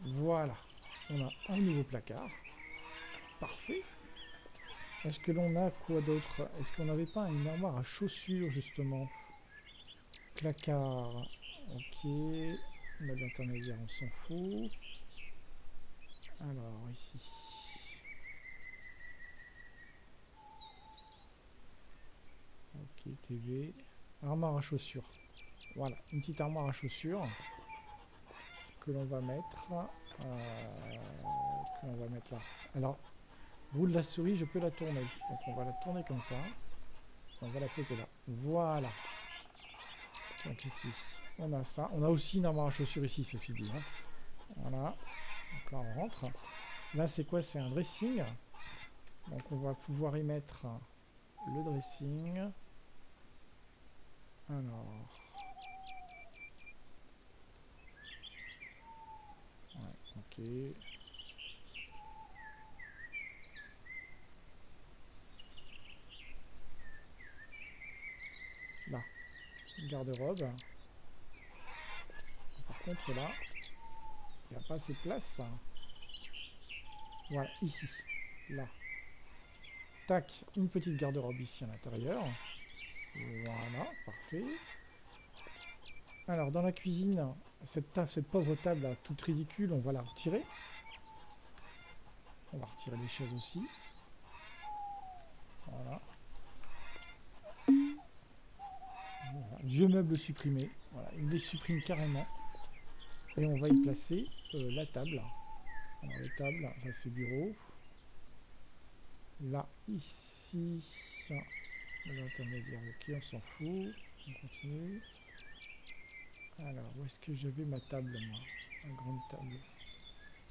Voilà. On a un nouveau placard. Parfait. Est-ce que l'on a quoi d'autre? Est-ce qu'on n'avait pas une armoire à chaussures justement? Placard. Ok. Mode intermédiaire, on s'en fout. Alors, ici. Ok, TV. Armoire à chaussures. Voilà, une petite armoire à chaussures que l'on va mettre. euh, que l'on va mettre là. Alors, roule la souris, je peux la tourner. Donc on va la tourner comme ça. On va la poser là. Voilà. Donc ici, on a ça. On a aussi une armoire à chaussures ici, ceci dit. hein. Voilà. Donc là, on rentre. Là, c'est quoi? C'est un dressing. Donc on va pouvoir y mettre le dressing. Alors. Ouais, Ok. Là, garde-robe. Par contre là, il n'y a pas assez de place. Voilà, ici. Là. Tac, une petite garde-robe ici à l'intérieur. Voilà, parfait. Alors, dans la cuisine, cette, table, cette pauvre table toute ridicule, on va la retirer. On va retirer les chaises aussi. Voilà. Vieux meuble supprimé. Voilà, il les supprime carrément. Et on va y placer euh, la table. Alors, la table, c'est bureau. Là, ici, l'intermédiaire, ok, on s'en fout. On continue. Alors, où est-ce que j'avais ma table, moi? Ma grande table.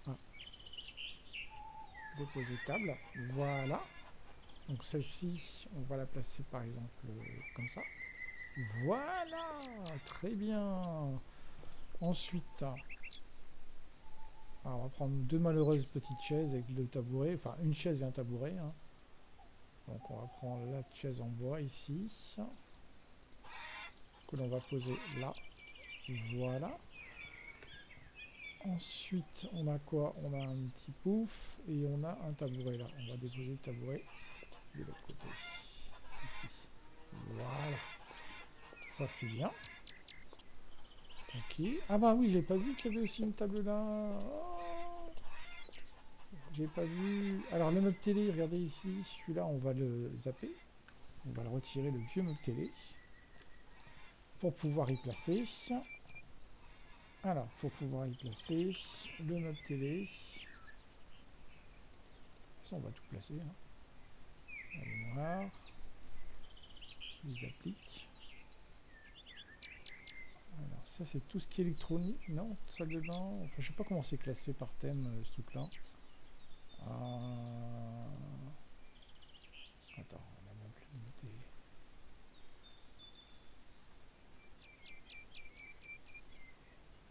Ah. Déposer table. Voilà. Donc celle-ci, on va la placer par exemple comme ça. Voilà Très bien Ensuite, alors on va prendre deux malheureuses petites chaises avec deux tabourets. Enfin, une chaise et un tabouret. hein. Donc on va prendre la chaise en bois ici. Que l'on va poser là. Voilà. Ensuite, on a quoi? On a un petit pouf et on a un tabouret là. On va déposer le tabouret de l'autre côté. Ici. Voilà. Ça c'est bien. Ok. Ah bah oui, j'ai pas vu qu'il y avait aussi une table là. Oh. J'ai pas vu. Alors le meuble télé, regardez ici, celui-là, on va le zapper. On va le retirer, le vieux meuble télé. Pour pouvoir y placer. Alors, pour pouvoir y placer le meuble télé. Façon, on va tout placer. Hein. Les appliques. Ça, c'est tout ce qui est électronique. Non, salle de. Enfin, je sais pas comment c'est classé par thème, euh, ce truc-là. Euh... Attends, on a même plus limité.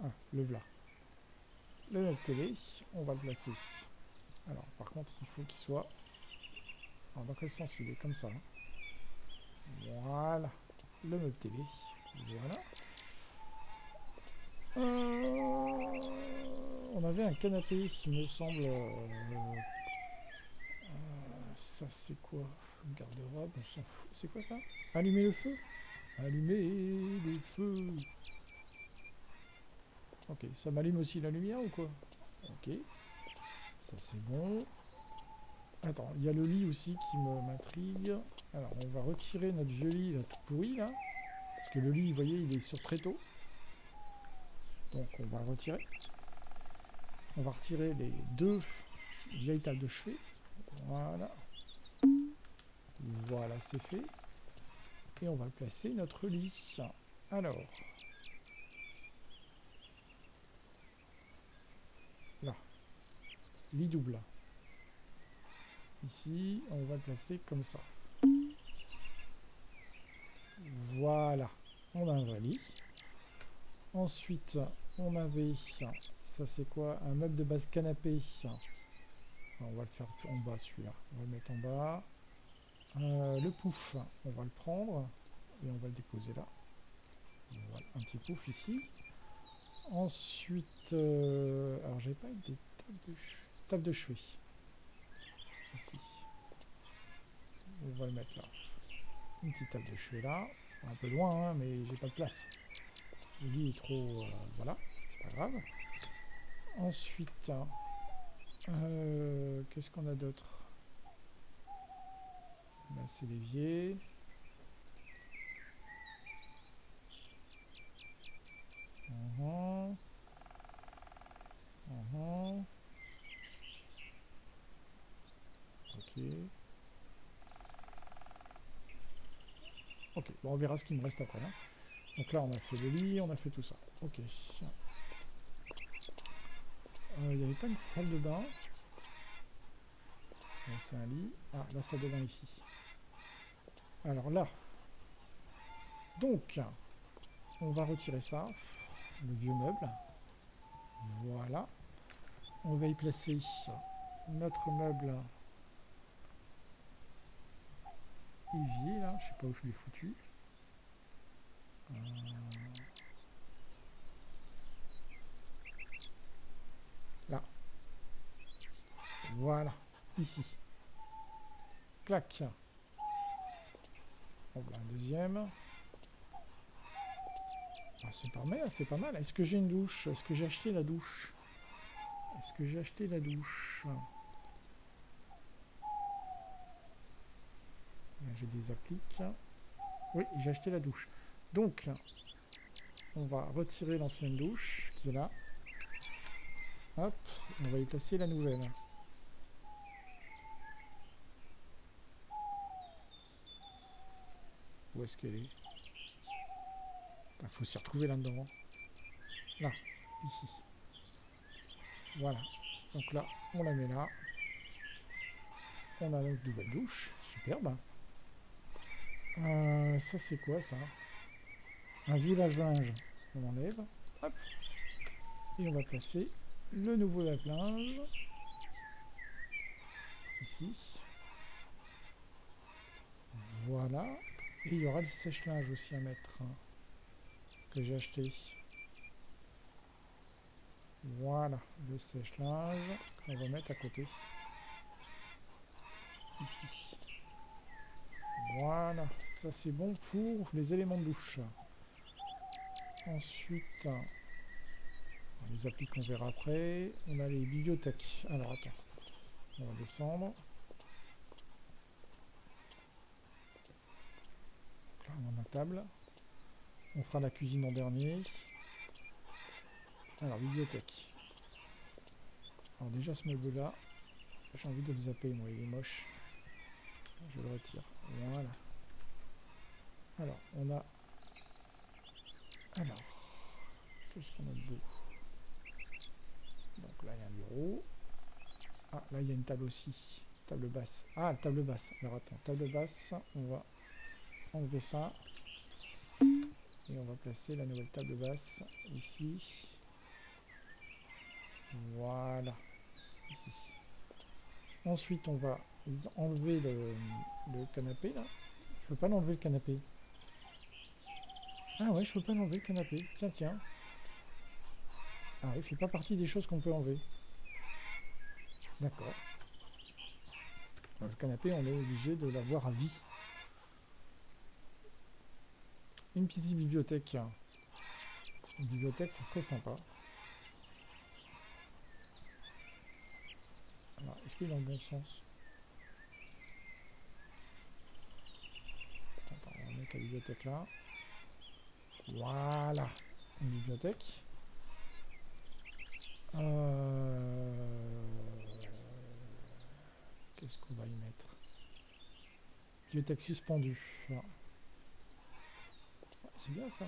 Ah, le. Le meuble télé, on va le placer. Alors, par contre, il faut qu'il soit... Dans quel sens il est Comme ça. hein. Voilà. Le meuble télé. Voilà. On avait un canapé, il me semble. euh, euh, ça, c'est quoi? Garde-robe, on s'en fout. C'est quoi ça? Allumer le feu? Allumer le feu. Ok, ça m'allume aussi la lumière ou quoi? Ok. Ça, c'est bon. Attends, il y a le lit aussi qui m'intrigue. Alors, on va retirer notre vieux lit là, tout pourri là. Parce que le lit, vous voyez, il est sur tréteau. Donc, on va le retirer. On va retirer les deux vieilles tables de chevet. Voilà. Voilà, c'est fait. Et on va placer notre lit. Alors. Là. Lit double. Ici, on va le placer comme ça. Voilà. On a un vrai lit. Ensuite, on avait, ça c'est quoi Un meuble de base canapé. On va le faire en bas celui-là. On va le mettre en bas. Euh, le pouf, on va le prendre et on va le déposer là. Un petit pouf ici. Ensuite, euh, alors j'avais pas des tables de, de chevet. Ici. On va le mettre là. Une petite table de chevet là. Un peu loin, hein, mais j'ai pas de place. Lit est trop... euh, voilà, c'est pas grave. Ensuite, euh, qu'est-ce qu'on a d'autre? Là, c'est l'évier. Mhm. Mhm. Ok. Ok, bon, on verra ce qu'il me reste après. hein. Donc là, on a fait le lit, on a fait tout ça. Ok. Euh, Il n'y avait pas une salle de bain. C'est un lit. Ah, la salle de bain ici. Alors là. Donc, on va retirer ça. Le vieux meuble. Voilà. On va y placer notre meuble évier là, je sais pas où je l'ai foutu. Euh, Là. Voilà, ici. Clac. Bon, bah, un deuxième. Ah, c'est pas mal, c'est pas mal. Est-ce que j'ai une douche? Est-ce que j'ai acheté la douche? Est-ce que j'ai acheté la douche? J'ai des appliques. Oui, j'ai acheté la douche. Donc, on va retirer l'ancienne douche qui est là. Hop, on va y placer la nouvelle. Où est-ce qu'elle est? Il faut s'y retrouver là-dedans. Là, ici. Voilà. Donc là, on la met là. On a notre nouvelle douche. Superbe. Euh, ça, c'est quoi, ça? Un village linge. On enlève. Et on va placer le nouveau lave-linge. Ici. Voilà. Et il y aura le sèche-linge aussi à mettre. hein, que j'ai acheté. Voilà. Le sèche-linge qu'on va mettre à côté. Ici. Voilà. Ça c'est bon pour les éléments de douche. Ensuite, les applis qu'on verra après. On a les bibliothèques. Alors attends. On va descendre. Là, on a table. On fera la cuisine en dernier. Alors, bibliothèque. Alors déjà, ce meuble-là, j'ai envie de le zapper, moi, il est moche. Je le retire. Voilà. Alors, on a... Alors, qu'est-ce qu'on a de beau? Donc là, il y a un bureau. Ah, là, il y a une table aussi. Table basse. Ah, la table basse. Alors attends, table basse, on va enlever ça. Et on va placer la nouvelle table basse ici. Voilà. Ici. Ensuite, on va enlever le, canapé là. Je peux pas l'enlever le canapé. Ah ouais, je peux pas l'enlever le canapé. Tiens, tiens. Ah, il fait pas partie des choses qu'on peut enlever. D'accord. Le canapé, on est obligé de l'avoir à vie. Une petite bibliothèque. Une bibliothèque, ce serait sympa. Alors, est-ce qu'il est dans le bon sens? Attends, on va mettre la bibliothèque là. Voilà. Une bibliothèque. Euh, Qu'est-ce qu'on va y mettre? Bibliothèque suspendue. Ah. C'est bien ça.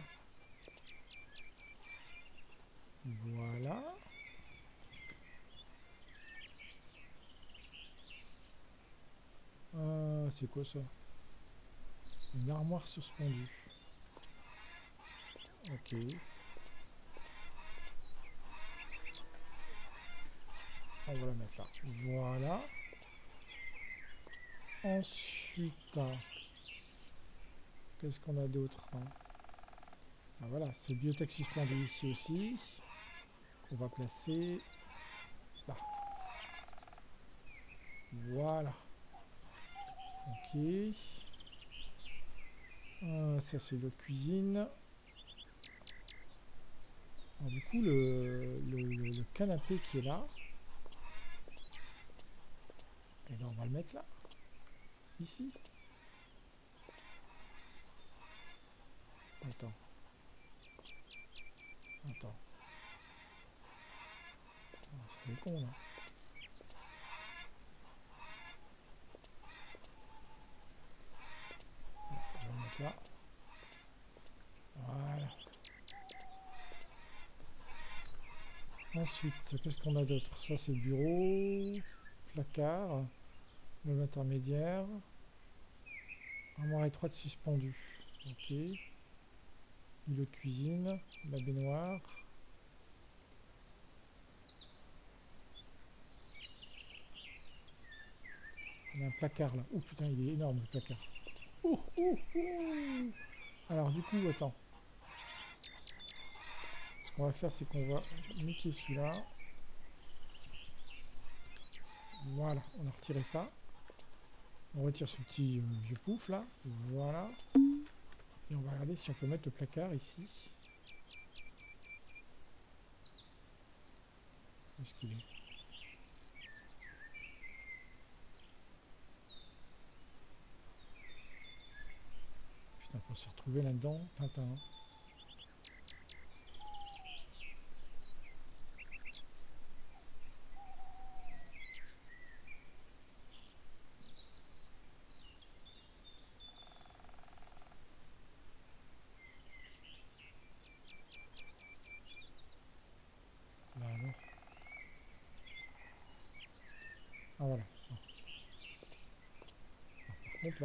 Voilà. Euh, C'est quoi ça? Une armoire suspendue. Ok. On va la mettre là. Voilà. Ensuite, hein, qu'est-ce qu'on a d'autre hein? Ah, Voilà, c'est bibliothèque suspendue ici aussi. Qu'on va placer là. Voilà. Ok. Euh, ça c'est le cuisine. Alors, du coup, le, le- canapé qui est là, et ben on va le mettre là. Ici. Attends. Attends. C'est cons là. Ensuite, qu'est-ce qu'on a d'autre? Ça, c'est le bureau, placard, meuble intermédiaire, armoire étroite suspendue. Ok. Îlot cuisine, la baignoire. On a un placard là. Oh putain, il est énorme le placard. Oh, oh, oh. Alors du coup, attends. Qu'on va faire, c'est qu'on va niquer celui-là. Voilà, on a retiré ça. On retire ce petit euh, vieux pouf là. Voilà. Et on va regarder si on peut mettre le placard ici. Est-ce qu'il est, Putain, pour se retrouver là-dedans, Tintin.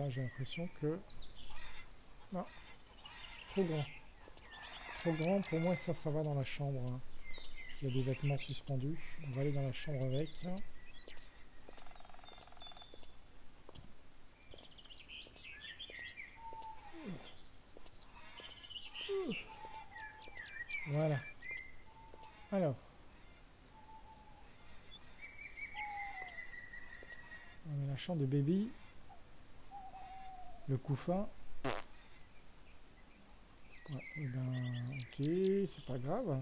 J'ai l'impression que... Non. Trop grand. Trop grand. Pour moi, ça, ça va dans la chambre. Hein. Il y a des vêtements suspendus. On va aller dans la chambre avec. Voilà. Alors. On met la chambre de baby. Le couffin. Ouais, et eh ben, ok, c'est pas grave.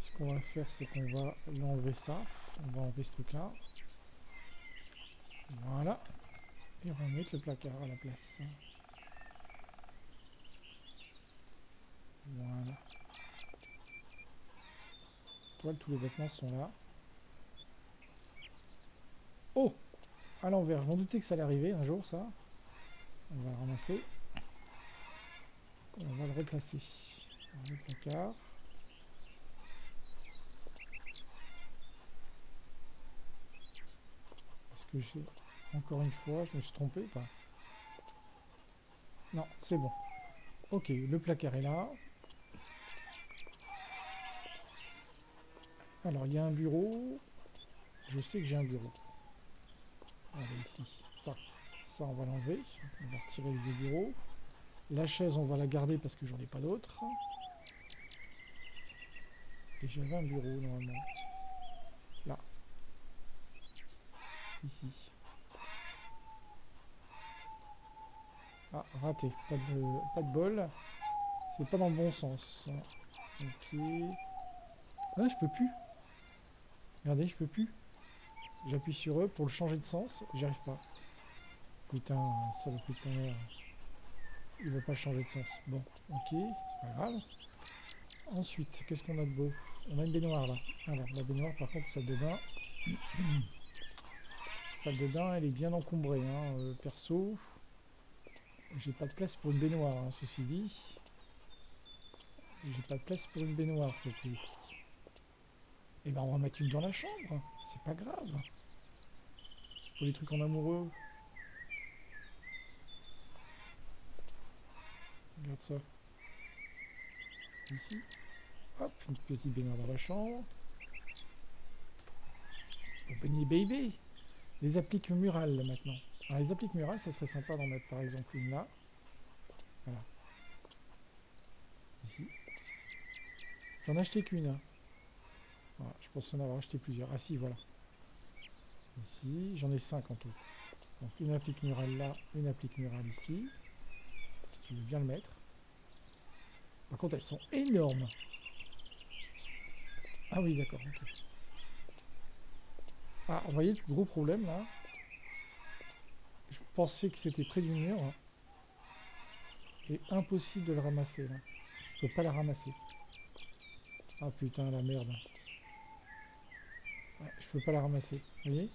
Ce qu'on va faire, c'est qu'on va l'enlever ça. On va enlever ce truc-là. Voilà. Et on va mettre le placard à la place. Voilà. Toile, tous les vêtements sont là. Oh À l'envers. Je m'en doutais que ça allait arriver un jour, ça. On va le ramasser. on va le replacer le placard. Est-ce que j'ai... Encore une fois, je me suis trompé pas? Non, c'est bon. Ok, le placard est là. Alors, il y a un bureau. Je sais que j'ai un bureau. Allez, ici. Ça on va l'enlever. On va retirer le vieux bureau. La chaise, on va la garder parce que j'en ai pas d'autre. Et j'avais un bureau, normalement. Là. Ici. Ah, raté. Pas de, pas de bol. C'est pas dans le bon sens. Ok. Ah, je peux plus. Regardez, je peux plus. J'appuie sur eux pour le changer de sens. J'y arrive pas. Putain, ça putain merde. Il veut pas changer de sens. Bon, ok, c'est pas grave. Ensuite, qu'est-ce qu'on a de beau? On a une baignoire là. Alors, la baignoire, par contre, salle de bain. salle de bain, elle est bien encombrée, hein, euh, perso. J'ai pas de place pour une baignoire, hein, ceci dit. J'ai pas de place pour une baignoire, du coup. Eh ben, on va mettre une dans la chambre. C'est pas grave. Pour les trucs en amoureux. Regarde ça. Ici. Hop, une petite baignoire dans la chambre. Open baby Les appliques murales maintenant. Alors les appliques murales, ça serait sympa d'en mettre par exemple une là. Voilà. Ici. J'en ai acheté qu'une. Hein. Je pense en avoir acheté plusieurs. Ah si, voilà. Ici, j'en ai cinq en tout. Donc une applique murale là, une applique murale ici tu veux bien le mettre. Par contre, elles sont énormes. Ah oui, d'accord. Ah, vous voyez le gros problème là Je pensais que c'était près du mur. Et impossible de le ramasser là. Je peux pas la ramasser. Ah putain, la merde. je peux pas la ramasser. Vous voyez?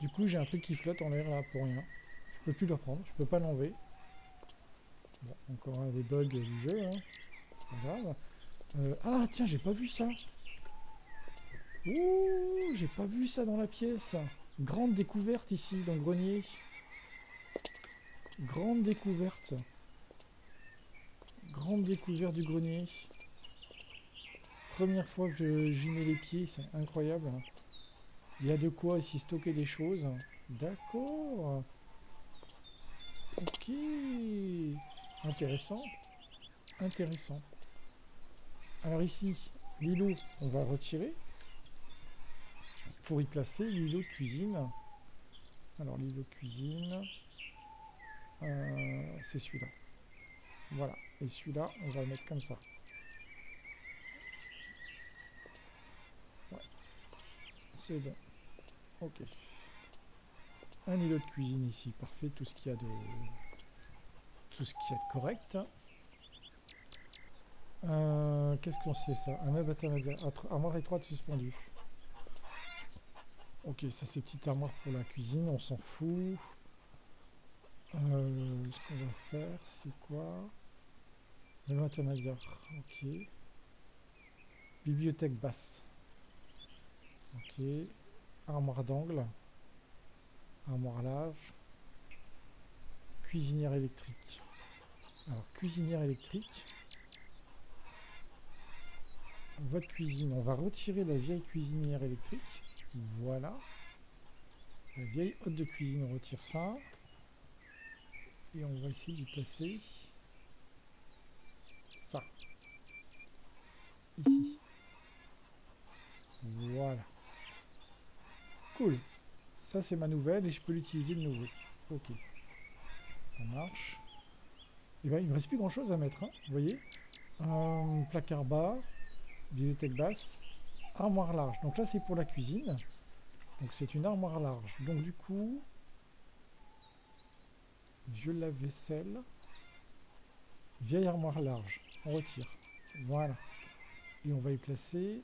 Du coup, j'ai un truc qui flotte en l'air là pour rien. Je peux plus le reprendre, je peux pas l'enlever. Encore un des bugs du jeu, hein. pas grave. Euh, ah tiens, j'ai pas vu ça. Ouh, j'ai pas vu ça dans la pièce. Grande découverte ici, dans le grenier. Grande découverte. Grande découverte du grenier. Première fois que j'y mets les pieds, c'est incroyable. Il y a de quoi ici stocker des choses. D'accord. Ok. Intéressant. Intéressant. Alors ici, l'îlot, on va retirer. Pour y placer l'îlot de cuisine. Alors l'îlot de cuisine, euh, c'est celui-là. Voilà. Et celui-là, on va le mettre comme ça. C'est bon. Ok. Un îlot de cuisine ici, parfait. Tout ce qu'il y a de tout ce a de correct. Euh, Qu'est-ce qu'on sait ça? Un meuble intermédiaire. Armoire étroite suspendue. Ok, ça c'est petite armoire pour la cuisine, on s'en fout. Euh, ce qu'on va faire, c'est quoi? Le. Ok. Bibliothèque basse. Ok. Armoire d'angle. Armoire large. Cuisinière électrique. Alors, cuisinière électrique. Votre cuisine. On va retirer la vieille cuisinière électrique. Voilà. La vieille hotte de cuisine, on retire ça. Et on va essayer de placer ça. Ici. Voilà. Cool. Ça, c'est ma nouvelle et je peux l'utiliser de nouveau. Ok. Marche. Et bien, il ne me reste plus grand-chose à mettre. Hein, vous voyez Un placard bas, bibliothèque basse, armoire large. Donc là, c'est pour la cuisine. Donc c'est une armoire large. Donc du coup, vieux lave-vaisselle, vieille armoire large. On retire. Voilà. Et on va y placer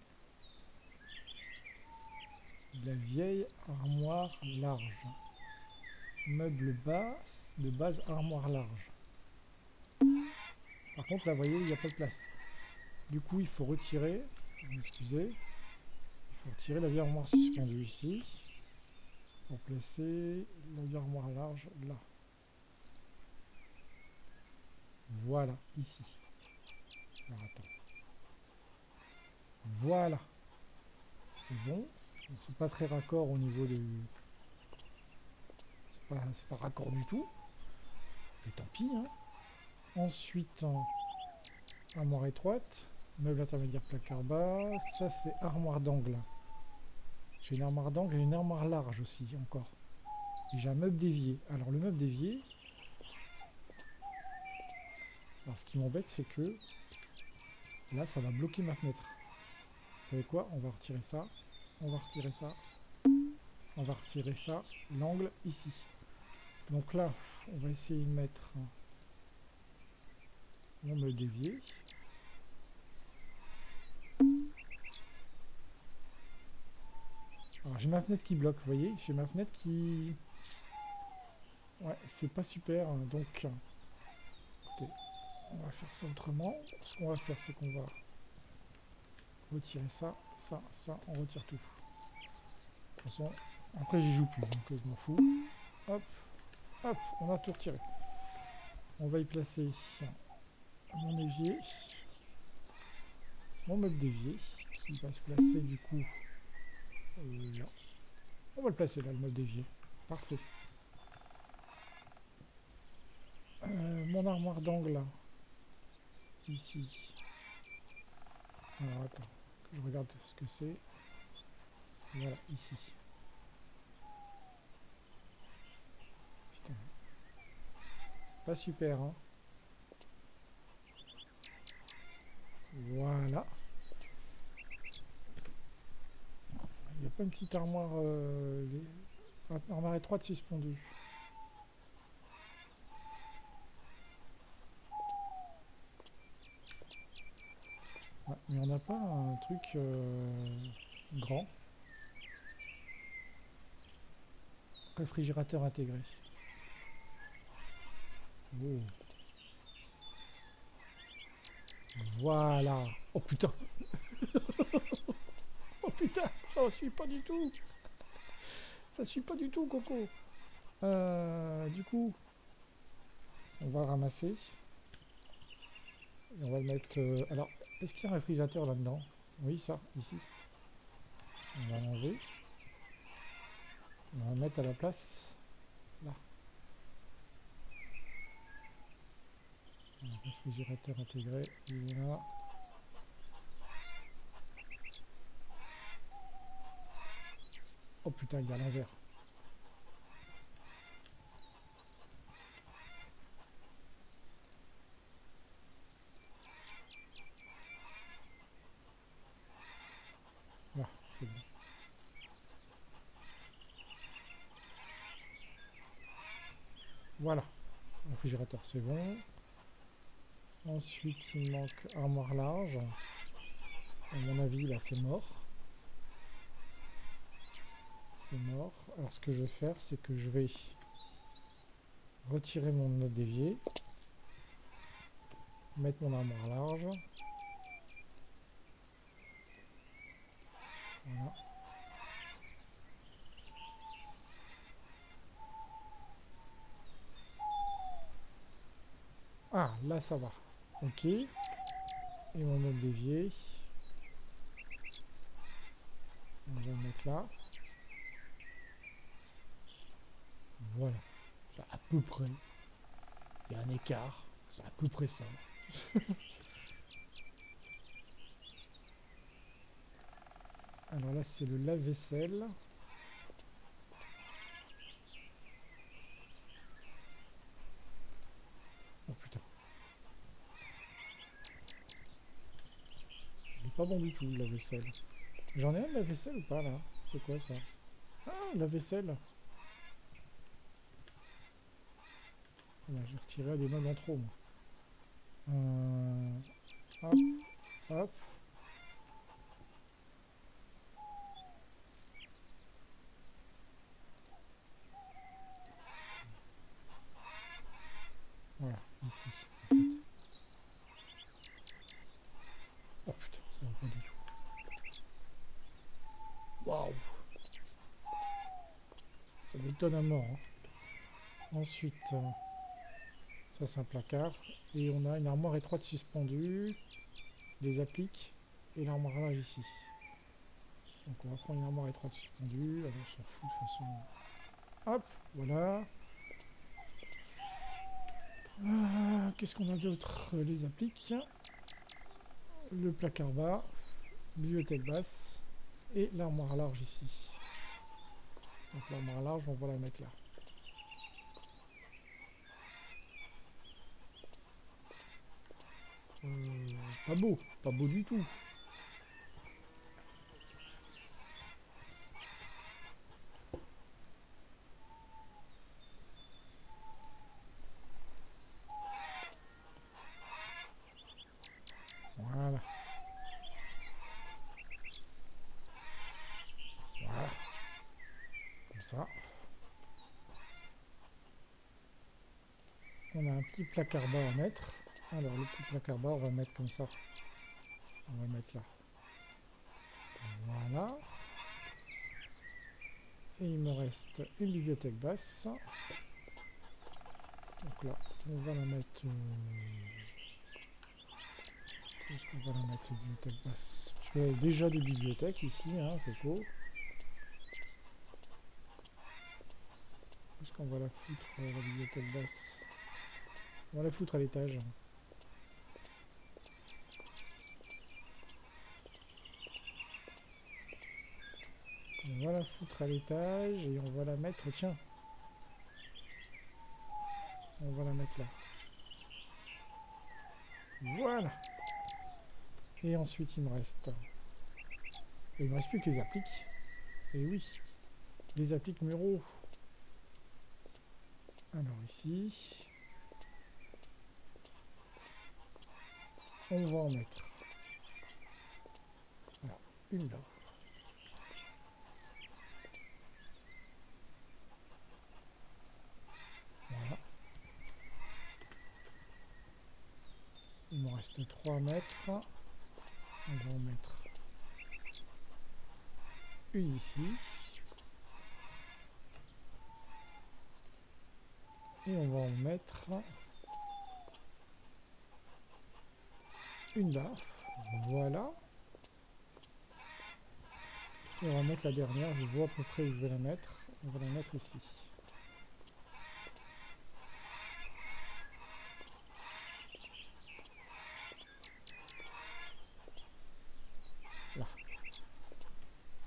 la vieille armoire large. Meuble bas, de base armoire large. Par contre, là, vous voyez, il n'y a pas de place. Du coup, il faut retirer, excusez, il faut retirer la vieille armoire suspendue ici, pour placer la vieille armoire large là. Voilà, ici. Alors, attends. Voilà. C'est bon. C'est pas très raccord au niveau de... C'est pas, raccord du tout. Et tant pis. Hein. Ensuite, armoire étroite. Meuble intermédiaire placard bas. Ça, c'est armoire d'angle. J'ai une armoire d'angle et une armoire large aussi, encore. Et j'ai un meuble dévié. Alors, le meuble dévié... Alors, ce qui m'embête, c'est que... Là, ça va bloquer ma fenêtre. Vous savez quoi? On va retirer ça. On va retirer ça. On va retirer ça. L'angle, ici. Donc là, on va essayer de mettre... On me dévier. Alors j'ai ma fenêtre qui bloque, vous voyez J'ai ma fenêtre qui... Ouais, c'est pas super, hein. donc... Écoutez, on va faire ça autrement. Ce qu'on va faire, c'est qu'on va retirer ça, ça, ça, on retire tout. De toute façon, après j'y joue plus, donc je m'en fous. Hop, hop, on a tout retiré. On va y placer mon évier, mon meuble d'évier, qui va se placer du coup là. On va le placer là, le meuble d'évier. Parfait. Euh, mon armoire d'angle, ici. Alors attends, que je regarde ce que c'est. Voilà, ici. Putain. Pas super, hein. Voilà. Il n'y a pas une petite armoire, euh, les... armoire étroite suspendue. Mais on n'a pas un truc euh, grand. Réfrigérateur intégré. Voilà. Oh putain. oh putain, ça ne suit pas du tout. Ça suit pas du tout, Coco. Euh, du coup, on va le ramasser. Et on va le mettre... Euh, alors, est-ce qu'il y a un réfrigérateur là-dedans? Oui, ça, ici. On va l'enlever. On va mettre à la place là. Un réfrigérateur intégré, il est là. Oh putain, il est à l'envers. C'est bon. Voilà, réfrigérateur c'est bon. Ensuite il manque armoire large. À mon avis là c'est mort. C'est mort. Alors ce que je vais faire c'est que je vais retirer mon note d'évier. Mettre mon armoire large. Voilà. Ah, là ça va. Ok. Et mon mode dévié. On va le mettre là. Voilà. C'est à peu près. Il y a un écart. C'est à peu près ça. Alors là, c'est le lave-vaisselle. Oh putain. Il est pas bon du tout, le lave-vaisselle. J'en ai un de lave-vaisselle ou pas, là? C'est quoi, ça? Ah, la vaisselle Là, j'ai retiré des meubles en trop, moi. Euh, Hop, hop. Voilà, ici, en fait. Oh putain, ça va pas du tout. Waouh Hein. Ensuite, euh, ça c'est un placard. Et on a une armoire étroite suspendue, des appliques et l'armoire à linge ici. Donc on va prendre une armoire étroite suspendue. Alors on s'en fout de toute façon. Hop, voilà. Ah, Qu'est-ce qu'on a d'autre Les appliques? Le placard bas. Bibliothèque basse. Et l'armoire large ici. Donc l'armoire large, on va la mettre là. Euh, pas beau, pas beau du tout. Voilà. Voilà. Comme On a un petit placard bas à mettre. Alors, le petit placard bas, on va mettre comme ça. On va le mettre là. Voilà. Et il me reste une bibliothèque basse. Donc là, on va la mettre... euh, Où est-ce qu'on va la mettre, bibliothèque basse? Parce qu'il y a déjà des bibliothèques ici, hein, Coco. Qu'on va la foutre, la bibliothèque basse On va la foutre à l'étage. On va la foutre à l'étage et on va la mettre, tiens. On va la mettre là. Voilà. Et ensuite il me reste... Il me reste plus que les appliques. Et oui. Les appliques muraux. Alors ici... On va en mettre. Une là. Voilà. Il me reste 3 mètres. On va en mettre une ici. Et on va en mettre une là. Voilà. Et on va mettre la dernière. Je vois à peu près où je vais la mettre. on va la mettre ici. Là.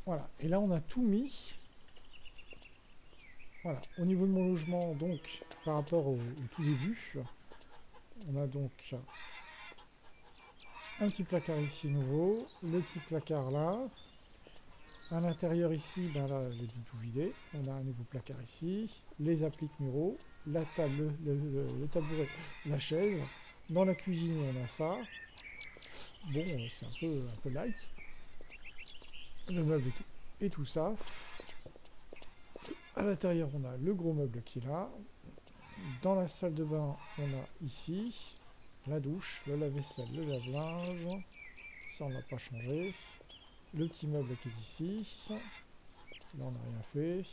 Voilà, et là on a tout mis. Voilà, au niveau de mon logement, donc, par rapport au, tout début, on a donc un petit placard ici nouveau, le petit placard là. À l'intérieur ici, ben là, j'ai du tout vidé. On a un nouveau placard ici, les appliques muraux, la table, le, tabouret, la chaise. Dans la cuisine, on a ça. Bon, c'est un peu, un peu light. Le meuble et tout ça. À l'intérieur, on a le gros meuble qui est là. Dans la salle de bain, on a ici la douche, le lave-vaisselle, le lave-linge. Ça, on n'a pas changé. Le petit meuble qui est ici. Là, on n'a rien fait.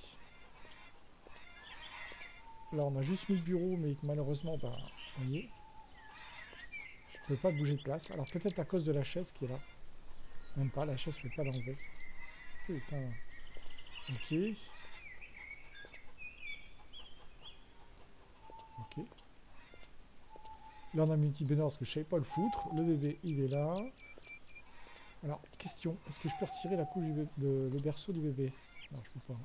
Là, on a juste mis le bureau, mais malheureusement, bah, voyez, je peux pas bouger de place. Alors, peut-être à cause de la chaise qui est là. Même pas, la chaise, je peux pas l'enlever. Putain. Ok. Là, on a mis petite baignoire parce que je savais pas le foutre. Le bébé, il est là. Alors, question. Est-ce que je peux retirer la couche du berceau du bébé? Non, je peux pas.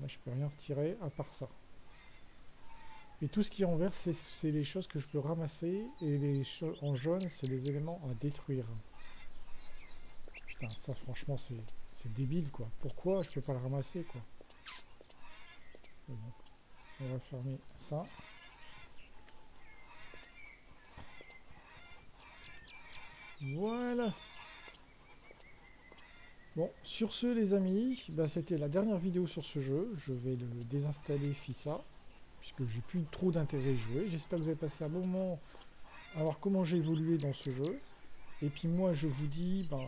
Là, je peux rien retirer à part ça. Et tout ce qui est en vert, c'est- les choses que je peux ramasser. Et les en jaune, c'est les éléments à détruire. Putain, ça, franchement, c'est débile, quoi. Pourquoi je peux pas le ramasser, quoi? On va fermer ça. Voilà. Bon, sur ce les amis, bah, c'était la dernière vidéo sur ce jeu. Je vais le désinstaller FISA, puisque j'ai plus trop d'intérêt à jouer. J'espère que vous avez passé un bon moment à voir comment j'ai évolué dans ce jeu. Et puis moi je vous dis bah,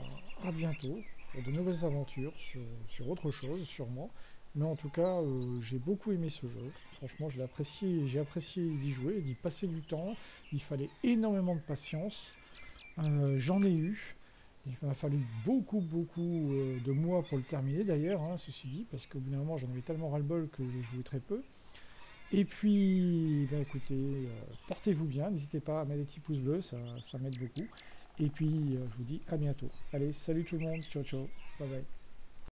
à bientôt pour de nouvelles aventures sur, sur autre chose sûrement. Mais en tout cas, euh, j'ai beaucoup aimé ce jeu. Franchement, apprécié, j'ai apprécié d'y jouer, d'y passer du temps. Il fallait énormément de patience. Euh, J'en ai eu. Il m'a fallu beaucoup, beaucoup euh, de mois pour le terminer d'ailleurs, hein, ceci dit, parce qu'au bout d'un moment, j'en avais tellement ras-le-bol que j'ai joué très peu. Et puis, bah, écoutez, euh, portez-vous bien, n'hésitez pas à mettre des petits pouces bleus, ça, ça m'aide beaucoup. Et puis, je vous dis à bientôt. Allez, salut tout le monde, ciao ciao, bye bye.